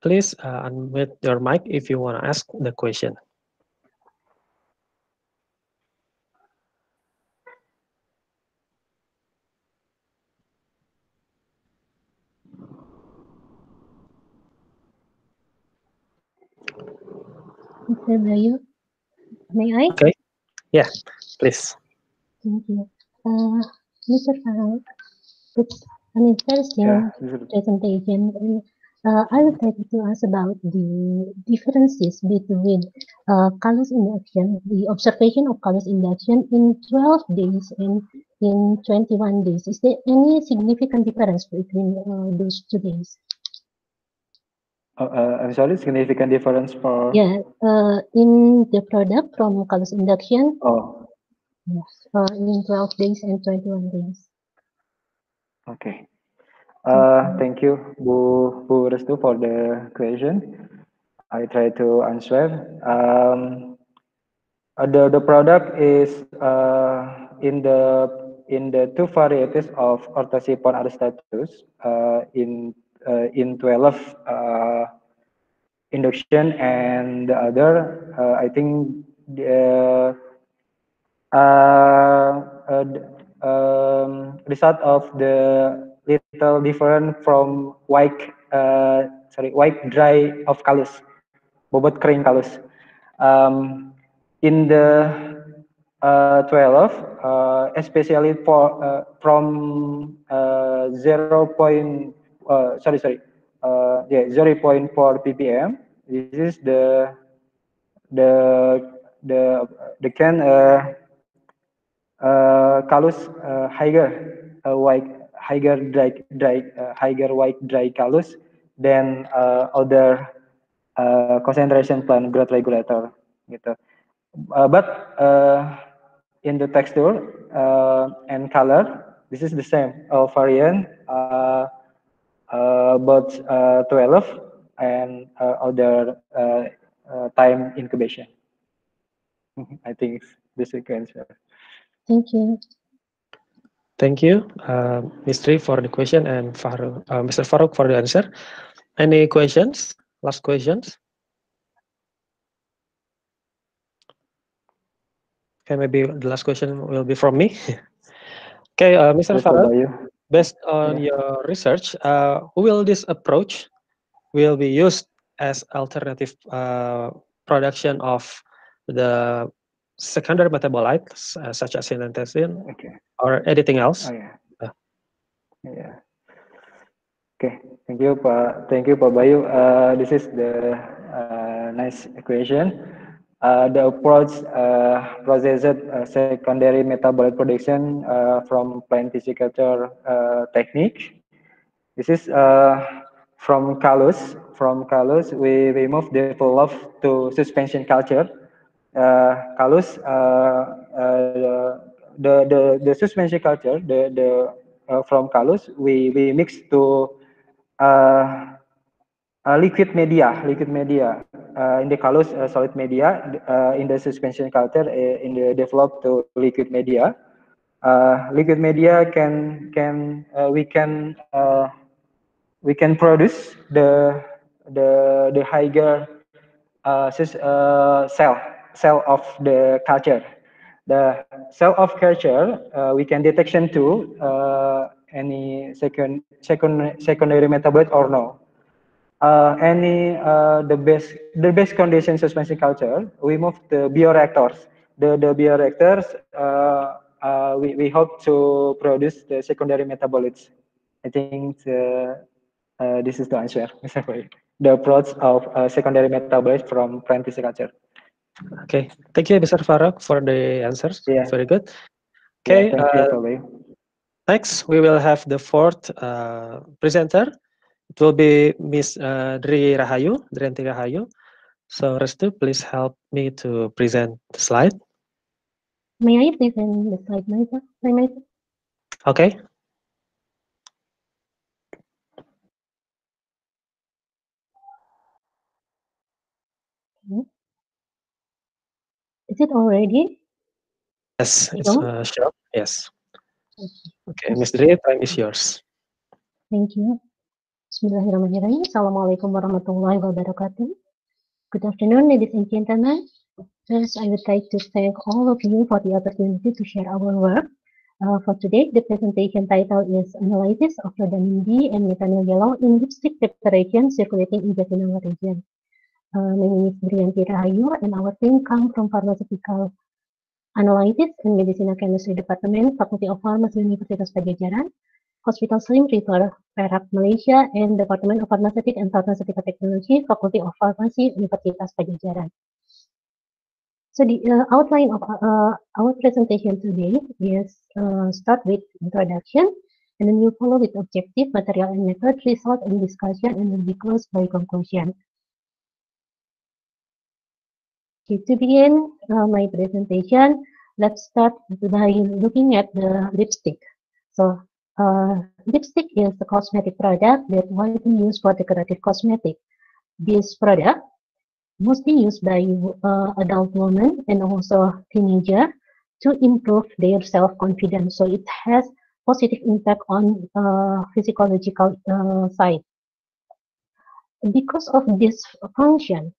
Speaker 1: Please uh, unmute your mic if you want to ask the question.
Speaker 5: Mr. Bayu, may I?
Speaker 1: Okay. Yeah, please.
Speaker 5: Thank you. Uh, Mr. Farag, it's an interesting
Speaker 3: Yeah,
Speaker 5: presentation. And, uh, I would like to ask about the differences between uh, callus induction, the observation of callus induction in 12 days and in 21 days. Is there any significant difference between uh, those two days?
Speaker 3: uh, uh, I'm sorry, significant difference for.
Speaker 5: Yeah, uh, in the product from callus induction,
Speaker 3: Oh,
Speaker 5: yes, uh, in 12 days and 21 days.
Speaker 3: okay. Uh, thank you, Bu Bu Restu, for the question. I try to answer. Um, uh, the the product is uh, in the in the two varieties of Orthosiphon aristatus uh, in uh, in 12 uh, induction and the other uh, I think the uh, uh, um, result of the little different from white uh, sorry white dry of callus bobot kering callus um, in the uh, 12 uh, especially for uh, from uh, 0. Point, uh, sorry sorry uh, yeah 0.4 ppm this is the the the the can uh, uh, callus uh, higher uh, white higher dry uh, higher white dry callus than other concentration plant growth regulator gitu. But in the texture and color, this is the same uh, variant, but uh, 12 and other time incubation. I think the sequence.
Speaker 5: Thank you.
Speaker 1: Thank you, uh, Mistry, for the question and Farouk, uh, Mr. Farouk for the answer. Any questions? Last questions? Okay, maybe the last question will be from me. okay, uh, Mr.
Speaker 3: Yes,
Speaker 1: Farouk, based on
Speaker 3: Yeah.
Speaker 1: your research, uh, will this approach will be used as alternative uh, production of the secondary metabolites uh, such as sinensetin
Speaker 3: Okay.
Speaker 1: or anything else?
Speaker 3: Oh yeah.
Speaker 1: Yeah.
Speaker 3: Yeah. Okay. Thank you, Pak. Thank you, Pak Bayu. Uh, this is the uh, nice equation. Uh, the approach uh, processed uh, secondary metabolite production uh, from plant tissue culture uh, technique. This is uh, from callus. From callus, we, we move the develop to suspension culture. Uh, the, the, the suspension culture, the, the from callus, we, we mix to liquid media, liquid media in the callus uh, solid media in the suspension culture in the develop to liquid media. Liquid media can can we can we can produce the the the higher uh, uh, cell cell of the culture. The cell of culture uh, we can detection to uh, any second second secondary metabolite or no uh, any uh, the best the best condition suspension culture, we move the bioreactors. The the bioreactors uh, uh, we we hope to produce the secondary metabolites. I think uh, this is the answer. The approach of secondary metabolites from plant tissue culture.
Speaker 1: Okay, thank you, Mr. Farouk, for the answers.
Speaker 3: Yeah.
Speaker 1: Very good.
Speaker 3: Yeah,
Speaker 1: Okay,
Speaker 3: thank
Speaker 1: uh,
Speaker 3: Pak Bayu.
Speaker 1: next we will have the fourth uh, presenter. It will be Miss uh, Dri Rahayu, Driyanti Rahayu. So Restu, please help me to present the slide.
Speaker 5: May I present the slide myself? by myself?
Speaker 1: Okay.
Speaker 5: Is it already?
Speaker 1: Yes, it's uh, sure. Yes. Okay, Miss Dri, time is yours.
Speaker 5: Thank you. Bismillahirrahmanirrahim. Assalamualaikum warahmatullahi wabarakatuh. Good afternoon, ladies and gentlemen. First, I would like to thank all of you for the opportunity to share our work. Uh, for today, the presentation title is Analysis of Rhodamine B and Methanol Yellow in Lipstick Preparation Circulating in Jatinangor Region. Uh, my name is Brianti Rahayu and our team come from Pharmaceutical Analysis and Medicinal Chemistry Department, Faculty of Pharmacy, Universitas Pajajaran, Hospital Slim River, Perak, Malaysia, and Department of Pharmaceutical and Pharmaceutical Technology, Faculty of Pharmacy, Universitas Pajajaran. So the uh, outline of uh, our presentation today is uh, start with introduction, and then we'll follow with objective, material, and method, result, and discussion, and will be closed by conclusion. Okay, to begin uh, my presentation, let's start by looking at the lipstick. So, uh, lipstick is a cosmetic product that widely used for decorative cosmetic. This product mostly used by uh, adult women and also teenager to improve their self-confidence. So it has positive impact on uh, physiological uh, side. Because of this function,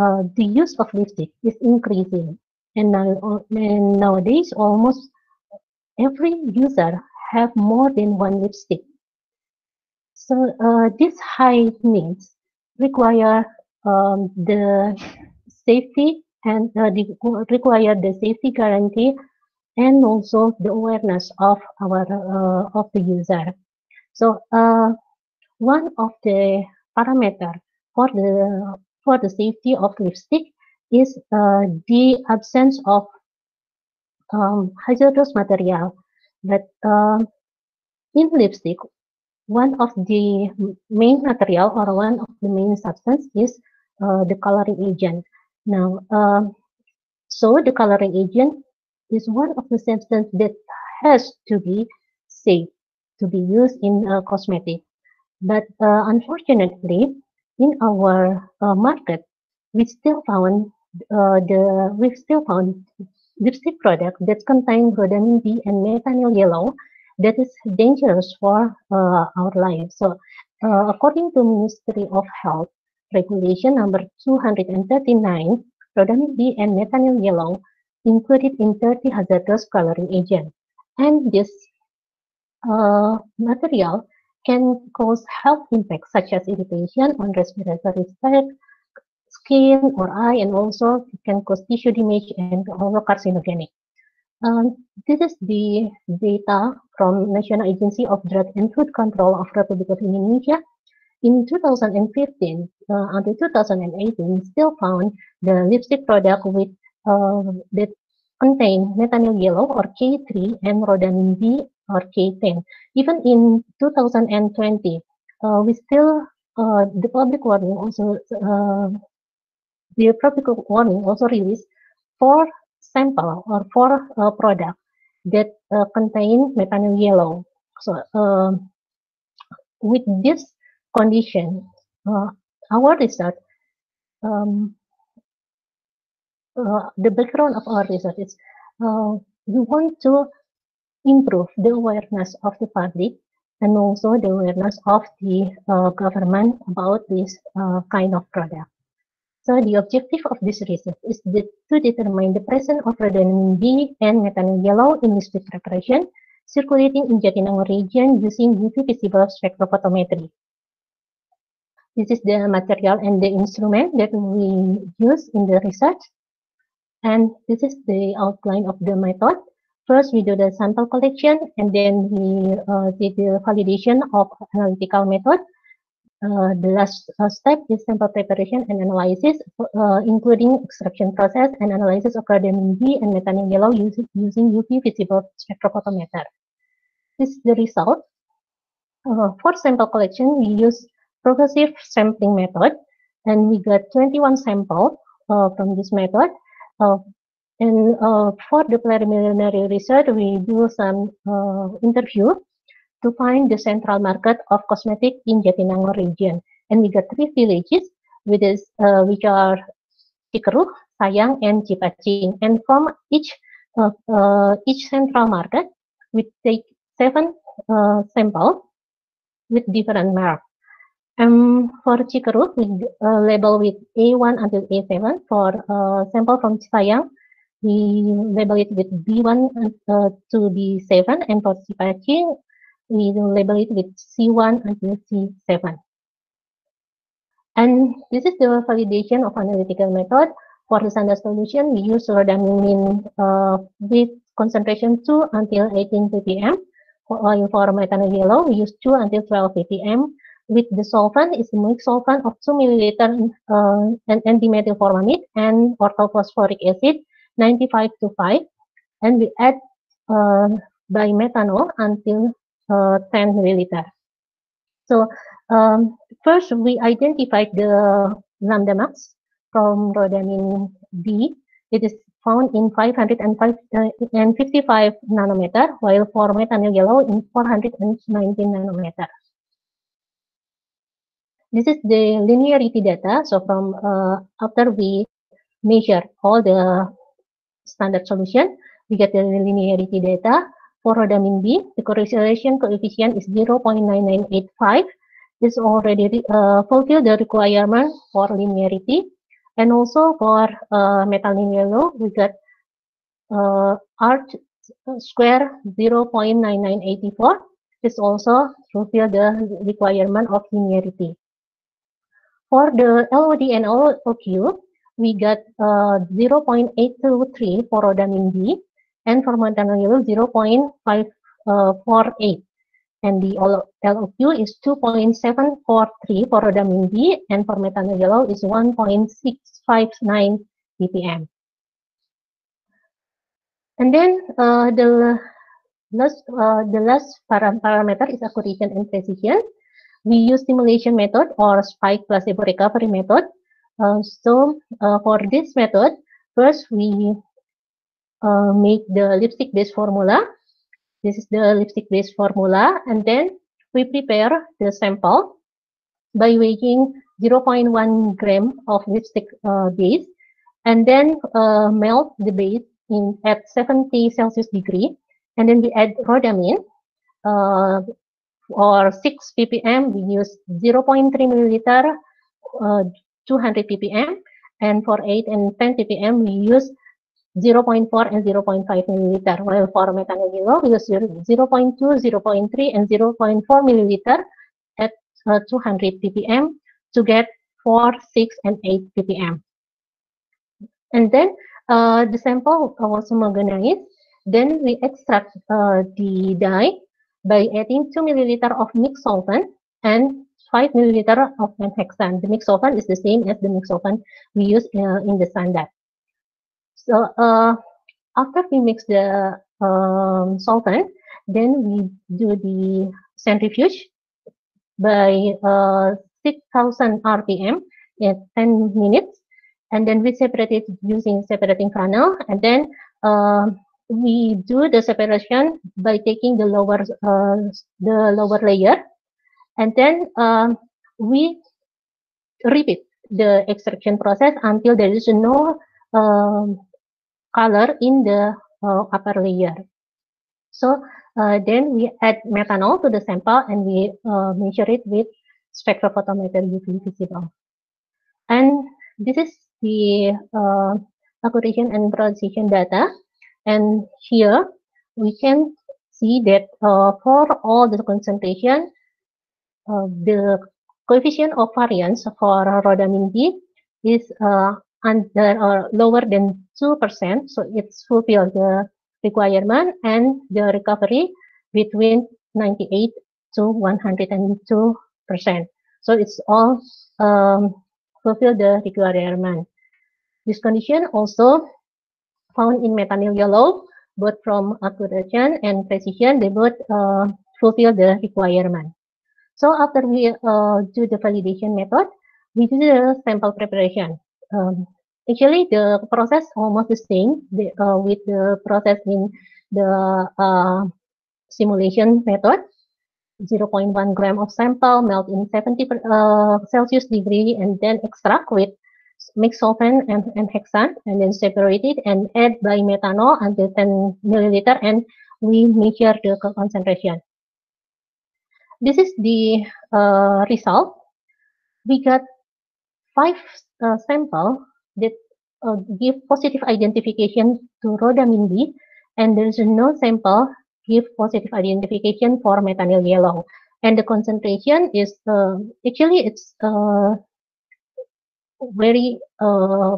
Speaker 5: uh, the use of lipstick is increasing, and, now, and nowadays almost every user have more than one lipstick. So uh, this high needs require um, the safety and uh, the, require the safety guarantee and also the awareness of our uh, of the user. So uh, one of the parameter for the for the safety of lipstick is uh, the absence of um, hazardous material. But um, in lipstick, one of the main material or one of the main substance is uh, the coloring agent. Now, um, so the coloring agent is one of the substance that has to be safe to be used in uh, cosmetic. But uh, unfortunately, in our uh, market, we still found uh, the we still found lipstick product that contain rhodamine B and metanil yellow that is dangerous for uh, our life. So, according to Ministry of Health regulation number 239, rhodamine B and metanil yellow included in 30 hazardous coloring agent, and this uh, material can cause health impacts such as irritation on respiratory tract, skin or eye, and also it can cause tissue damage and also carcinogenic. Um, this is the data from National Agency of Drug and Food Control of Republic of Indonesia. In 2015 uh, until 2018, still found the lipstick product with uh, that contain methynyl yellow or K3 and rhodamine B or K10. Even in 2020, uh, we still uh, the public warning also uh, the public warning also released four sample or four uh, product that uh, contain methynyl yellow. So um, with this condition, uh, our research, um, uh, the background of our research is uh, we want to improve the awareness of the public and also the awareness of the uh, government about this uh, kind of product. So the objective of this research is the, to determine the presence of rhodamine B and methynyl yellow in lipstick preparation circulating in Jatinangor region using UV visible spectrophotometry. This is the material and the instrument that we use in the research. And this is the outline of the method. First, we do the sample collection, and then we uh, did the validation of analytical method. Uh, the last uh, step is sample preparation and analysis, uh, including extraction process and analysis of rhodamine B and metanil yellow using, using UV visible spectrophotometer. This is the result. Uh, for sample collection, we use progressive sampling method, and we got 21 samples uh, from this method. And uh, for the preliminary research, we do some uh, interview to find the central market of cosmetic in Jatinangor region. And we got three villages, which, is, uh, which are Cikeruh, Sayang, and Cipacing. And from each each central market, we take seven samples with different marks. Um, for Cikeruh, we uh, label with A1 until A7. For uh, sample from Sayang, we label it with B1 uh, to B7, and for Cipacing, we label it with C1 until C7. And this is the validation of analytical method. For the standard solution, we use rhodamine uh, with concentration 2 until 18 ppm. For oil for metanil yellow, we use 2 until 12 ppm. With the solvent, is mixed solvent of 2 milliliter uh, and dimethylformamide and orthophosphoric acid 95 to 5 and we add uh, bimethanol until uh, 10 milliliter. So um, first we identified the lambda max from rhodamine B. It is found in 555 uh, nanometer, while for metanil yellow in 419 nanometer. This is the linearity data. So from uh, after we measure all the standard solution, we get the linearity data. For rhodamine B, the correlation coefficient is 0.9985. This already uh, the requirement for linearity. And also for uh, metanil yellow, we got uh, R square 0.9984. This also fulfill the requirement of linearity. For the LOD and OQ, we got uh, 0.823 for rhodamine B and for yellow 0.548 uh, and the LOQ is 2.743 for rhodamine B and for yellow is 1.659 ppm. And then uh, the last uh, the last parameter is accuracy and precision. We use simulation method or spike placebo recovery method uh, so uh, for this method, first we uh, make the lipstick base formula. This is the lipstick base formula, and then we prepare the sample by weighing 0.1 gram of lipstick uh, base, and then uh, melt the base in at 70 Celsius degree, and then we add rhodamine, for 6 ppm, we use 0.3 milliliter, uh, 200 ppm, and for 8 and 10 ppm, we use 0.4 and 0.5 milliliter, while for methanol we use 0.2, 0.3, and 0.4 milliliter at uh, 200 ppm to get 4, 6, and 8 ppm. And then uh, the sample was homogenized. Then we extract uh, the dye by adding 2 milliliter of mixed solvent and 5 milliliter of hexane. The mixed solvent is the same as the mixed solvent we use uh, in the standard. So uh, after we mix the um, solvent, then we do the centrifuge by uh, 6000 RPM in 10 minutes. And then we separate it using separating funnel. And then uh, we do the separation by taking the lower uh, the lower layer. And then um, we repeat the extraction process until there is no um, color in the uh, upper layer. So uh, then we add methanol to the sample and we uh, measure it with spectrophotometer UV visible. And this is the uh, accuracy and precision data. And here we can see that uh, for all the concentration, uh, the coefficient of variance for rhodamine B is uh, under or lower than 2%. So it's fulfill the requirement and the recovery between 98 to 102 percent. So it's all um, fulfill the requirement. This condition also found in methanol yellow, both from accuracy and precision, they both uh, fulfill the requirement. So after we uh, do the validation method, we do the sample preparation. Um, actually, the process almost the same the, uh, with the process in the uh, simulation method. 0.1 gram of sample, melt in 70 uh, Celsius degree, and then extract with mixed solvent and, and hexane, and then separate it and add by methanol until 10 milliliter, and we measure the concentration. This is the uh, result. We got five uh, sample that uh, give positive identification to rhodamine B, and there is no sample give positive identification for metanil yellow. And the concentration is uh, actually it's uh, very uh,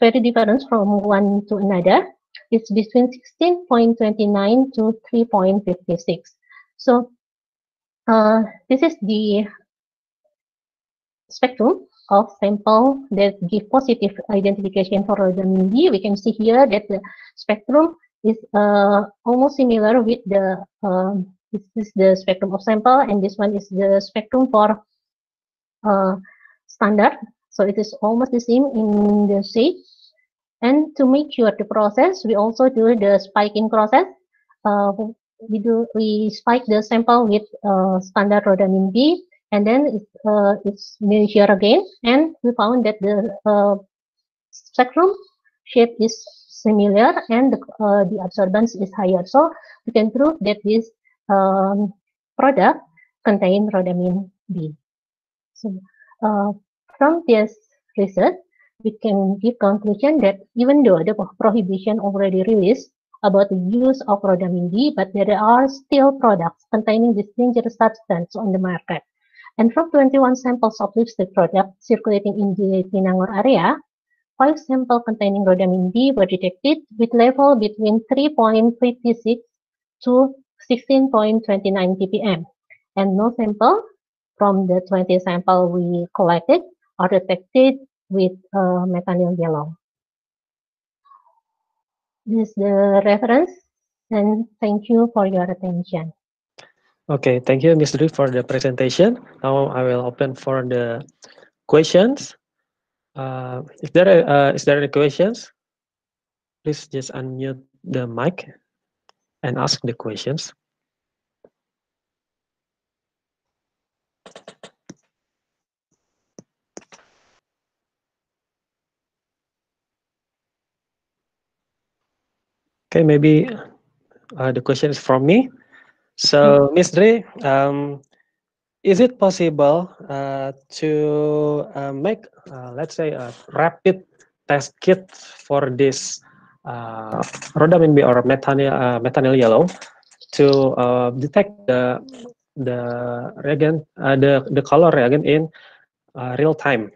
Speaker 5: very different from one to another. It's between 16.29 to 3.56. So uh, this is the spectrum of sample that give positive identification for rhodamine B. We can see here that the spectrum is uh, almost similar with the um, this is the spectrum of sample and this one is the spectrum for uh, standard so it is almost the same in the shape and to make sure the process we also do the spiking process uh, we do we spike the sample with uh, standard rhodamine B and then it, uh, it's measured again and we found that the uh, spectrum shape is similar and the, uh, the absorbance is higher. So we can prove that this um, product contain rhodamine B. So uh, from this research, we can give conclusion that even though the prohibition already released about the use of rhodamine B, but there are still products containing this dangerous substance on the market. And from 21 samples of lipstick products circulating in the Jatinangor area, five samples containing rhodamine B were detected with level between 3.56 to 16.29 ppm, and no sample from the 20 sample we collected are detected with uh, yellow. This is the reference, and thank you for your attention.
Speaker 1: Okay, thank you, Ms. Dri, for the presentation. Now I will open for the questions. Uh, if there are, uh, is there any questions? Please just unmute the mic and ask the questions. Okay, maybe uh, the question is from me. So, Miss Dre, um, is it possible uh, to uh, make, uh, let's say, a rapid test kit for this uh, rhodamine B or methanol, uh, metanil yellow to uh, detect the the reagent, uh, the the color reagent in uh, real time?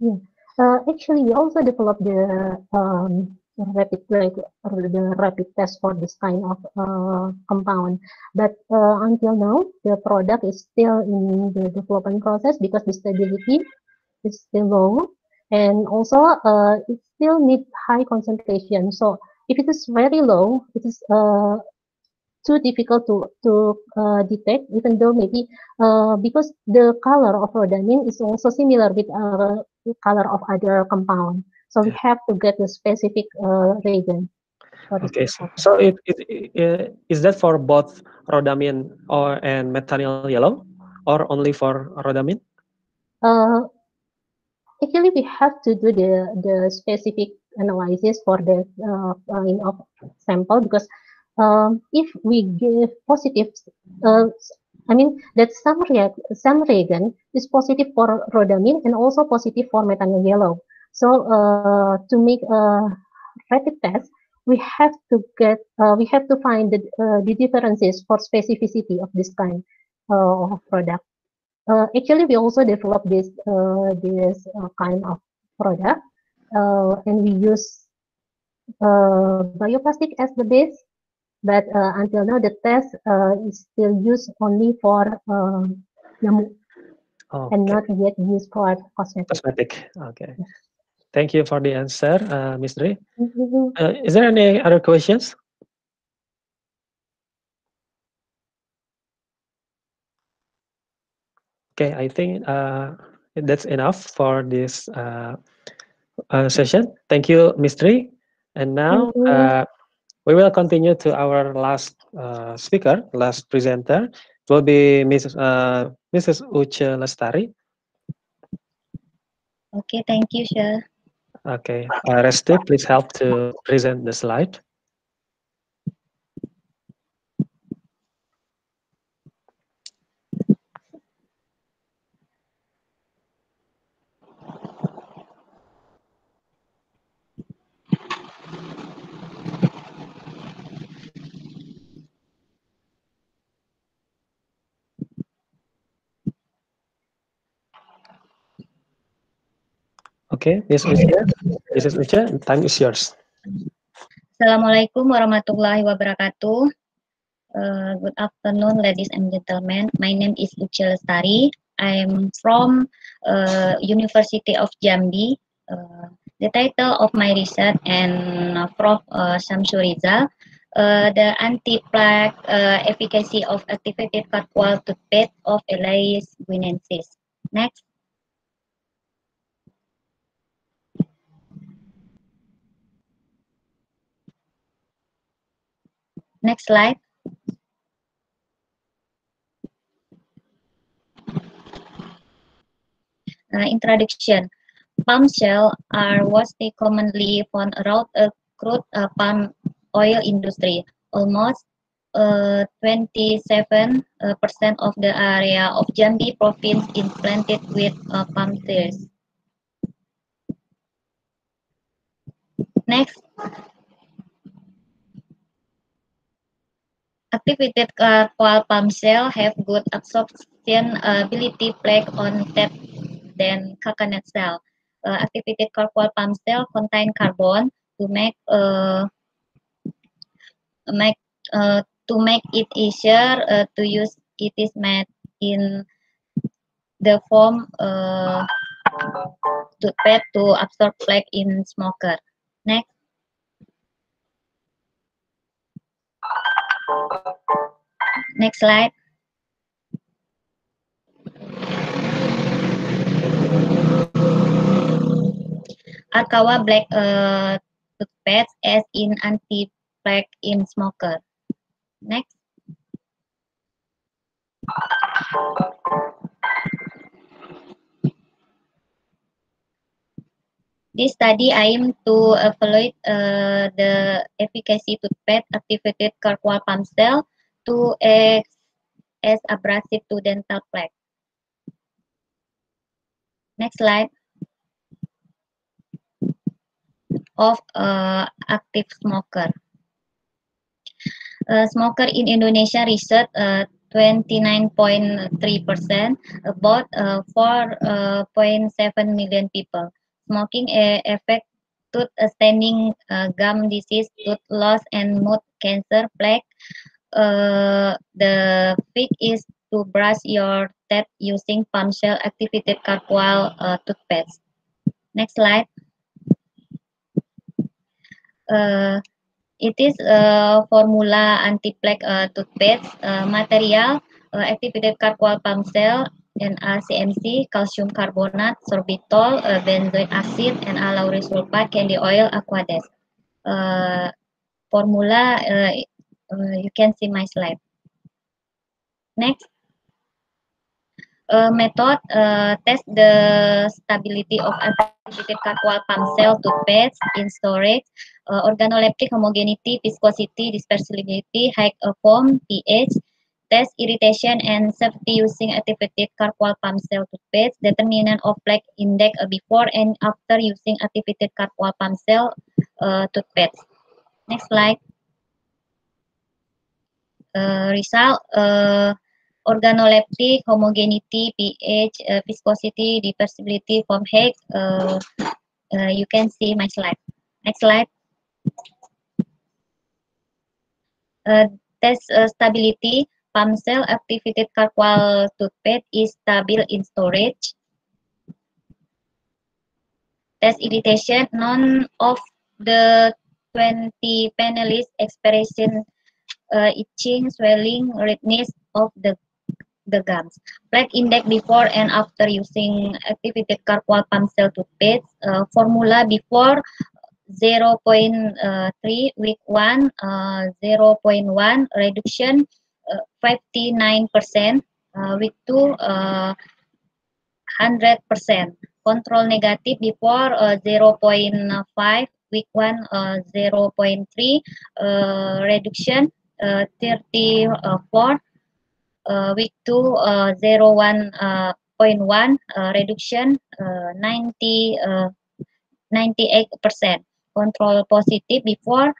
Speaker 5: Yeah, uh, actually, we also developed the um, rapid like the rapid test for this kind of uh, compound. But uh, until now, the product is still in the development process because the stability is still low, and also uh, it still needs high concentration. So if it is very low, it is uh, too difficult to to uh, detect. Even though maybe uh, because the color of rhodamine is also similar with uh, the color of other compound. So we have to get the specific uh, reagent.
Speaker 1: Okay, so, so it, it, it, is that for both rhodamine or and metanil yellow, or only for rhodamine?
Speaker 5: Uh, actually, we have to do the the specific analysis for the uh, kind of sample because um, if we give positive, uh, I mean that some react some reagent is positive for rhodamine and also positive for metanil yellow. So uh, to make a rapid test, we have to get uh, we have to find the uh, the differences for specificity of this kind uh, of product. Uh, actually, we also developed this this kind of product, and we use bioplastic as the base. But uh, until now, the test uh, is still used only for uh, nyamuk
Speaker 1: Oh,
Speaker 5: and not yet used for cosmetic.
Speaker 1: cosmetic. Okay. Thank you for the answer, uh, Ms. Dre.
Speaker 5: Mhm.
Speaker 1: Uh, is there any other questions? Okay, I think uh, that's enough for this uh, uh, session. Thank you, Ms. Dre. And now uh, we will continue to our last uh, speaker, last presenter. It will be Mrs. Uh, Mrs. Uce Lestari.
Speaker 4: Okay, thank you, Shah.
Speaker 1: Okay, uh, Resti, please help to present the slide. Okay, Ms. Uche, Mrs. Uche, time is yours.
Speaker 4: Assalamualaikum warahmatullahi wabarakatuh. Uh, good afternoon, ladies and gentlemen. My name is Uche Lestari. I'm from uh, University of Jambi. Uh, the title of my research and uh, Prof. Uh, Samsur Rizal, uh, the anti-plaque uh, efficacy of activated catwall toothpaste of Elias guinensis. Next. Next slide. Uh, introduction. Palm shell are what they commonly found around a crude uh, palm oil industry. Almost uh, 27 uh, percent of the area of Jambi province is planted with uh, palm trees. Next. Activated carpal palm cell have good absorption ability plaque on tap than coconut cell. Uh, activated carpal palm cell contain carbon to make uh, make uh, to make it easier uh, to use. It is made in the form uh, toothpaste to absorb plaque in smoker. Next. Next slide. Arkawa black uh, toothpaste as in anti-plaque in smoker. Next. This study aimed to evaluate uh, the efficacy toothpaste activated carpal palm cell to act as abrasive to dental plaque. Next slide. Of uh, active smoker. Uh, smoker in Indonesia research uh, 29.3%, about uh, 4.7 million people. Smoking uh, affect tooth standing, uh, gum disease, tooth loss, and mouth cancer, plaque. Uh, the trick is to brush your teeth using palm shell activated carpal uh, toothpaste. Next slide. Uh, it is a formula anti-plaque uh, toothpaste uh, material uh, activated carpal palm cell and CMC, calcium carbonate, sorbitol, uh, benzoic acid, and alauryl sulfate, candy oil, aquades. Uh, formula, uh, uh, you can see my slide. Next. Uh, method uh, test the stability of activated carpal palm cell toothpaste in storage, uh, organoleptic homogeneity, viscosity, dispersibility, height of foam, pH, test irritation and safety using activated carpal palm cell toothpaste, determinant of plaque index before and after using activated carpal palm cell uh, toothpaste. Next slide. Uh, result uh, organoleptic homogeneity, pH, uh, viscosity, dispersibility, form height. Uh, uh, you can see my slide. Next slide. Uh, test uh, stability. Palm cell activated carpal toothpaste is stable in storage. Test irritation. None of the 20 panelists experienced uh, itching, swelling, redness of the the gums. Plaque index before and after using activated carpal palm cell toothpaste. Uh, formula before 0.3 week 1, uh, 0.1 reduction uh, 59%, uh, week 2 100%. Control negative before 0.5, week 1 0.3, reduction 34 uh, week 2 uh, 0 1 uh, 0.1 uh, reduction uh, 90 uh, 98 percent control positive before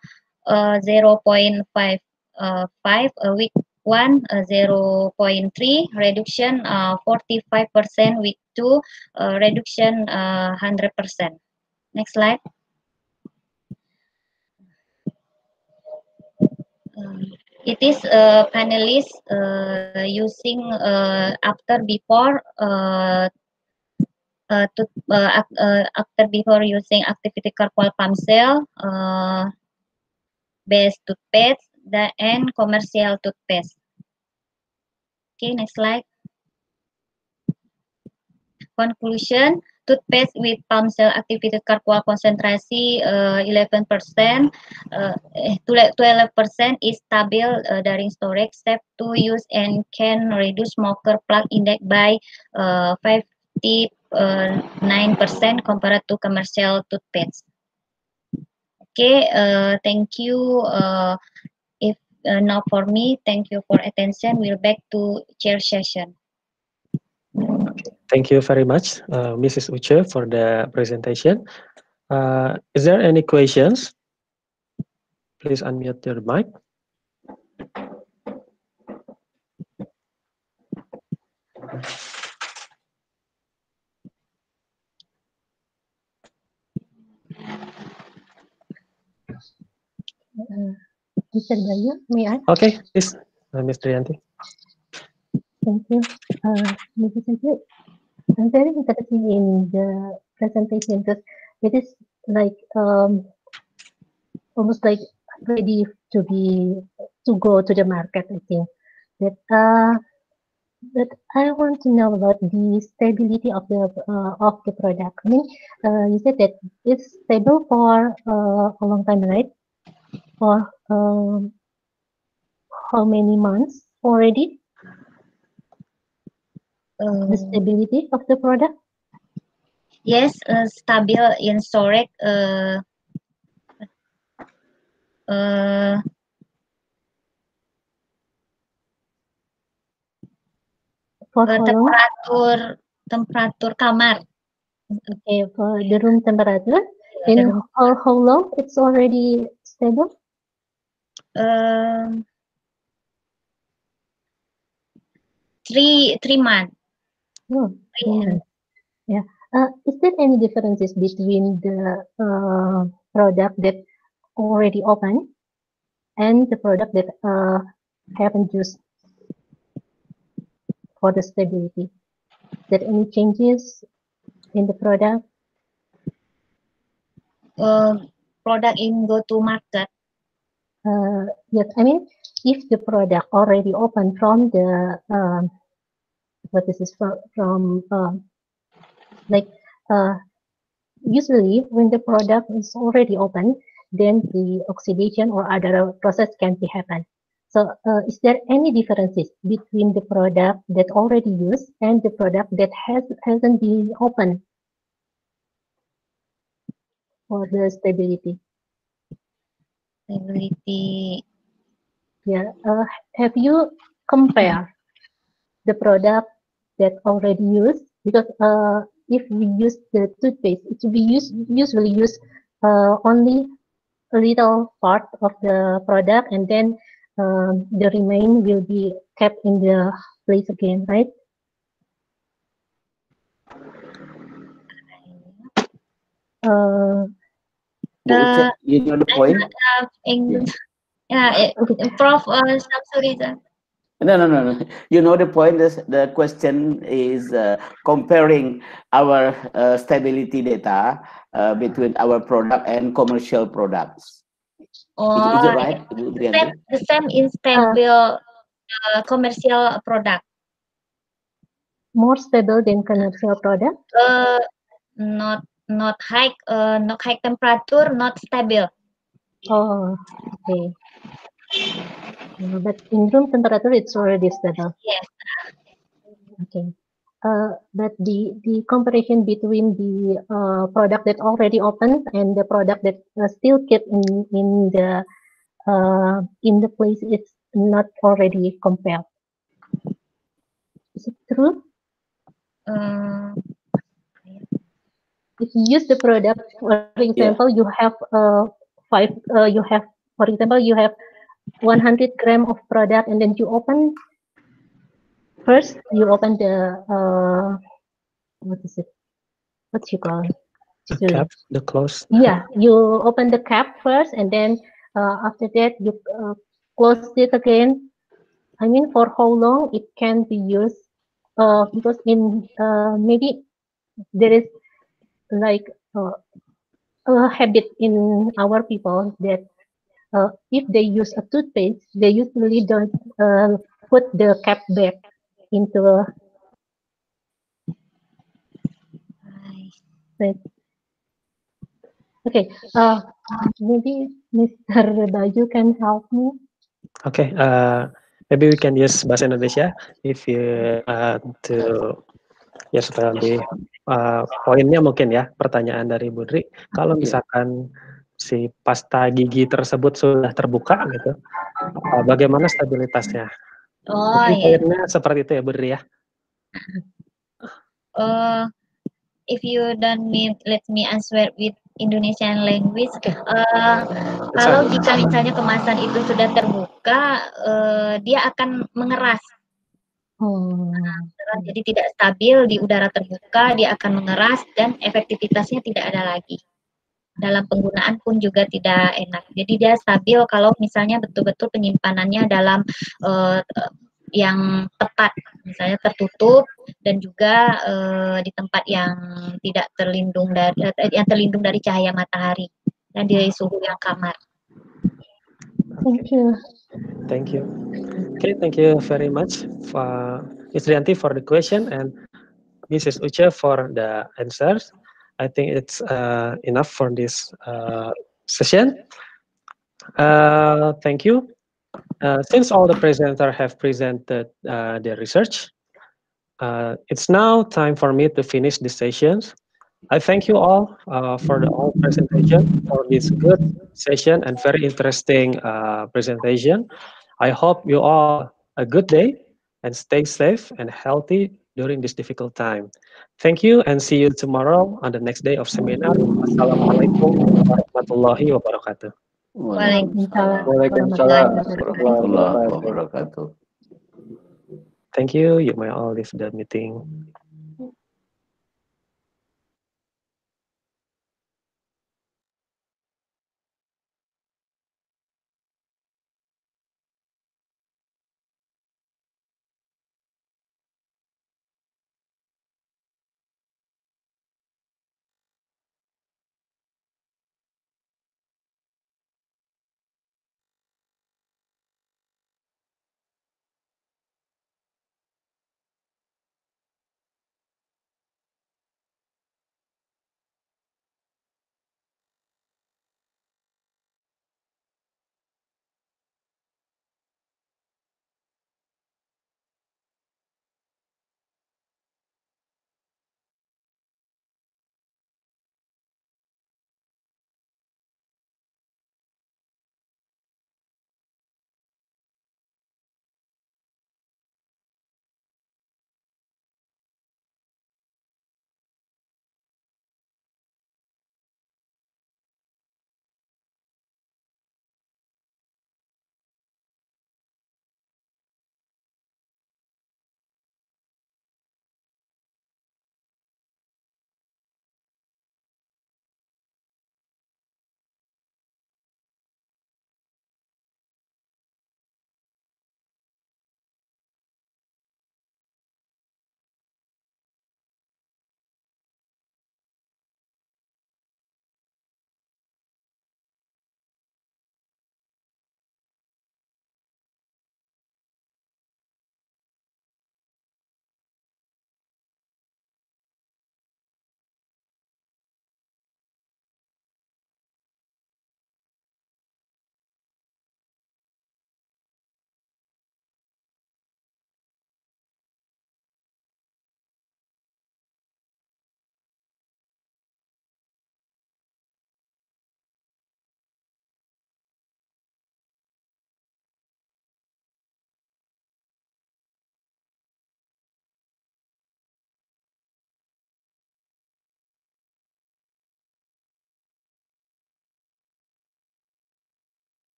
Speaker 4: uh, 0 0.5 uh, 5 uh, week 1 uh, 0 0.3 reduction uh, 45 percent week 2 uh, reduction uh, 100 percent next slide um, it is a panelist uh, using uh, after before uh, uh, to, uh, uh, after before using activated carpal palm cell uh, based toothpaste the and commercial toothpaste. Okay, next slide. Conclusion, toothpaste with palm cell activated carpal concentrasi uh, 11%, uh, 12% is stable uh, during storage, safe to use and can reduce smoker plaque index by uh, 59% compared to commercial toothpaste. Okay, uh, thank you. Uh, uh, not for me, thank you for attention. We'll back to chair session.
Speaker 1: Thank you very much, uh, Mrs. Uce, for the presentation. Uh, is there any questions? Please unmute your mic.
Speaker 5: Uh, Mr. Bayu, may I?
Speaker 1: Okay, please, uh, Ms. Trianti.
Speaker 5: Thank you. Uh, Mrs. Sajid, I'm very interested in the presentation because it is like um, almost like ready to be to go to the market. I think that uh, but I want to know about the stability of the uh, of the product. I mean, uh, you said that it's stable for uh, a long time, right? For um, how many months already?
Speaker 4: Uh,
Speaker 5: The stability of the product.
Speaker 4: yes, uh, stable in storage. Uh, uh,
Speaker 5: For
Speaker 4: Eh,
Speaker 5: how long?
Speaker 4: temperatur temperatur kamar.
Speaker 5: Okay, for the room temperature.
Speaker 4: room.
Speaker 5: how, how long it's already stable?
Speaker 4: Um, three three months.
Speaker 5: Oh, months. Yeah. Uh, is there any differences between the uh, product that already open and the product that uh, haven't used for the stability? Is there any changes in the product?
Speaker 4: uh, product in go to market.
Speaker 5: Uh, yes, I mean, if the product already open from the um, what is this from, from um, like uh, usually when the product is already open, then the oxidation or other process can be happen. So, uh, is there any differences between the product that already used and the product that has hasn't been open for the stability?
Speaker 4: Stability.
Speaker 5: Yeah. Uh, have you compare the product that already used? Because uh, if we use the toothpaste, it we use usually use uh, only a little part of the product, and then um, the remain will be kept in the place again, right? Uh,
Speaker 4: Uh,
Speaker 2: you know the
Speaker 4: I'm
Speaker 2: point?
Speaker 4: not uh, English. Yeah,
Speaker 5: okay.
Speaker 4: Prof. Uh, Syamsurizal.
Speaker 2: No, no, no, no. You know the point is the question is uh, comparing our uh, stability data uh, between our product and commercial products.
Speaker 4: Oh,
Speaker 2: is it right, Ibu
Speaker 4: same, the same in stable uh, commercial product.
Speaker 5: more stable than commercial product.
Speaker 4: Uh, not not high uh, not high temperature, not stable.
Speaker 5: Oh, okay. But in room temperature, it's already stable.
Speaker 4: Yes.
Speaker 5: Okay. Uh, but the the comparison between the uh, product that already opened and the product that uh, still kept in in the uh, in the place it's not already compared. Is it true?
Speaker 4: Uh,
Speaker 5: If you use the product, for example, you have uh, five. Uh, you have, for example, you have 100 gram of product, and then you open first. You open the uh, what is it? What you call?
Speaker 1: The cap, the close.
Speaker 5: Yeah, you open the cap first, and then uh, after that you uh, close it again. I mean, for how long it can be used? Uh, because in uh, maybe there is like uh, a habit in our people that uh, if they use a toothpaste, they usually don't uh, put the cap back into Right. Okay. Uh, maybe Mr. Baju can help me.
Speaker 1: Okay, uh, maybe we can use bahasa Indonesia if you uh, to ya lebih uh, poinnya mungkin ya pertanyaan dari Budri. Kalau
Speaker 2: Oke.
Speaker 1: misalkan si pasta gigi tersebut sudah terbuka gitu, uh, bagaimana stabilitasnya?
Speaker 4: oh
Speaker 1: Mungkin
Speaker 4: ya.
Speaker 1: poinnya seperti itu ya Budri ya.
Speaker 4: Uh, if you don't mean let me answer with Indonesian language. Uh, kalau jika misalnya kemasan itu sudah terbuka, uh, dia akan mengeras.
Speaker 5: Oh,
Speaker 4: mengeras, Jadi tidak stabil di udara terbuka, dia akan mengeras dan efektivitasnya tidak ada lagi. Dalam penggunaan pun juga tidak enak. Jadi dia stabil kalau misalnya betul-betul penyimpanannya dalam uh, yang tepat, misalnya tertutup dan juga eh, di tempat yang tidak terlindung dari eh, yang terlindung dari cahaya matahari dan di suhu yang kamar.
Speaker 5: thank you.
Speaker 1: Thank you. Okay, thank you very much for Ms. Rianti for the question and Mrs. Uce for the answers. I think it's uh, enough for this uh, session. Uh, thank you. Uh, since all the presenters have presented uh, their research, uh, it's now time for me to finish the sessions. I thank you all uh, for the all presentation for this good session and very interesting uh, presentation. I hope you all a good day and stay safe and healthy during this difficult time. Thank you and see you tomorrow on the next day of seminar. Assalamualaikum warahmatullahi wabarakatuh.
Speaker 4: Waalaikumsalam
Speaker 3: Waalaikumsalam
Speaker 2: warahmatullahi wabarakatuh.
Speaker 1: Thank you. You may all leave the meeting.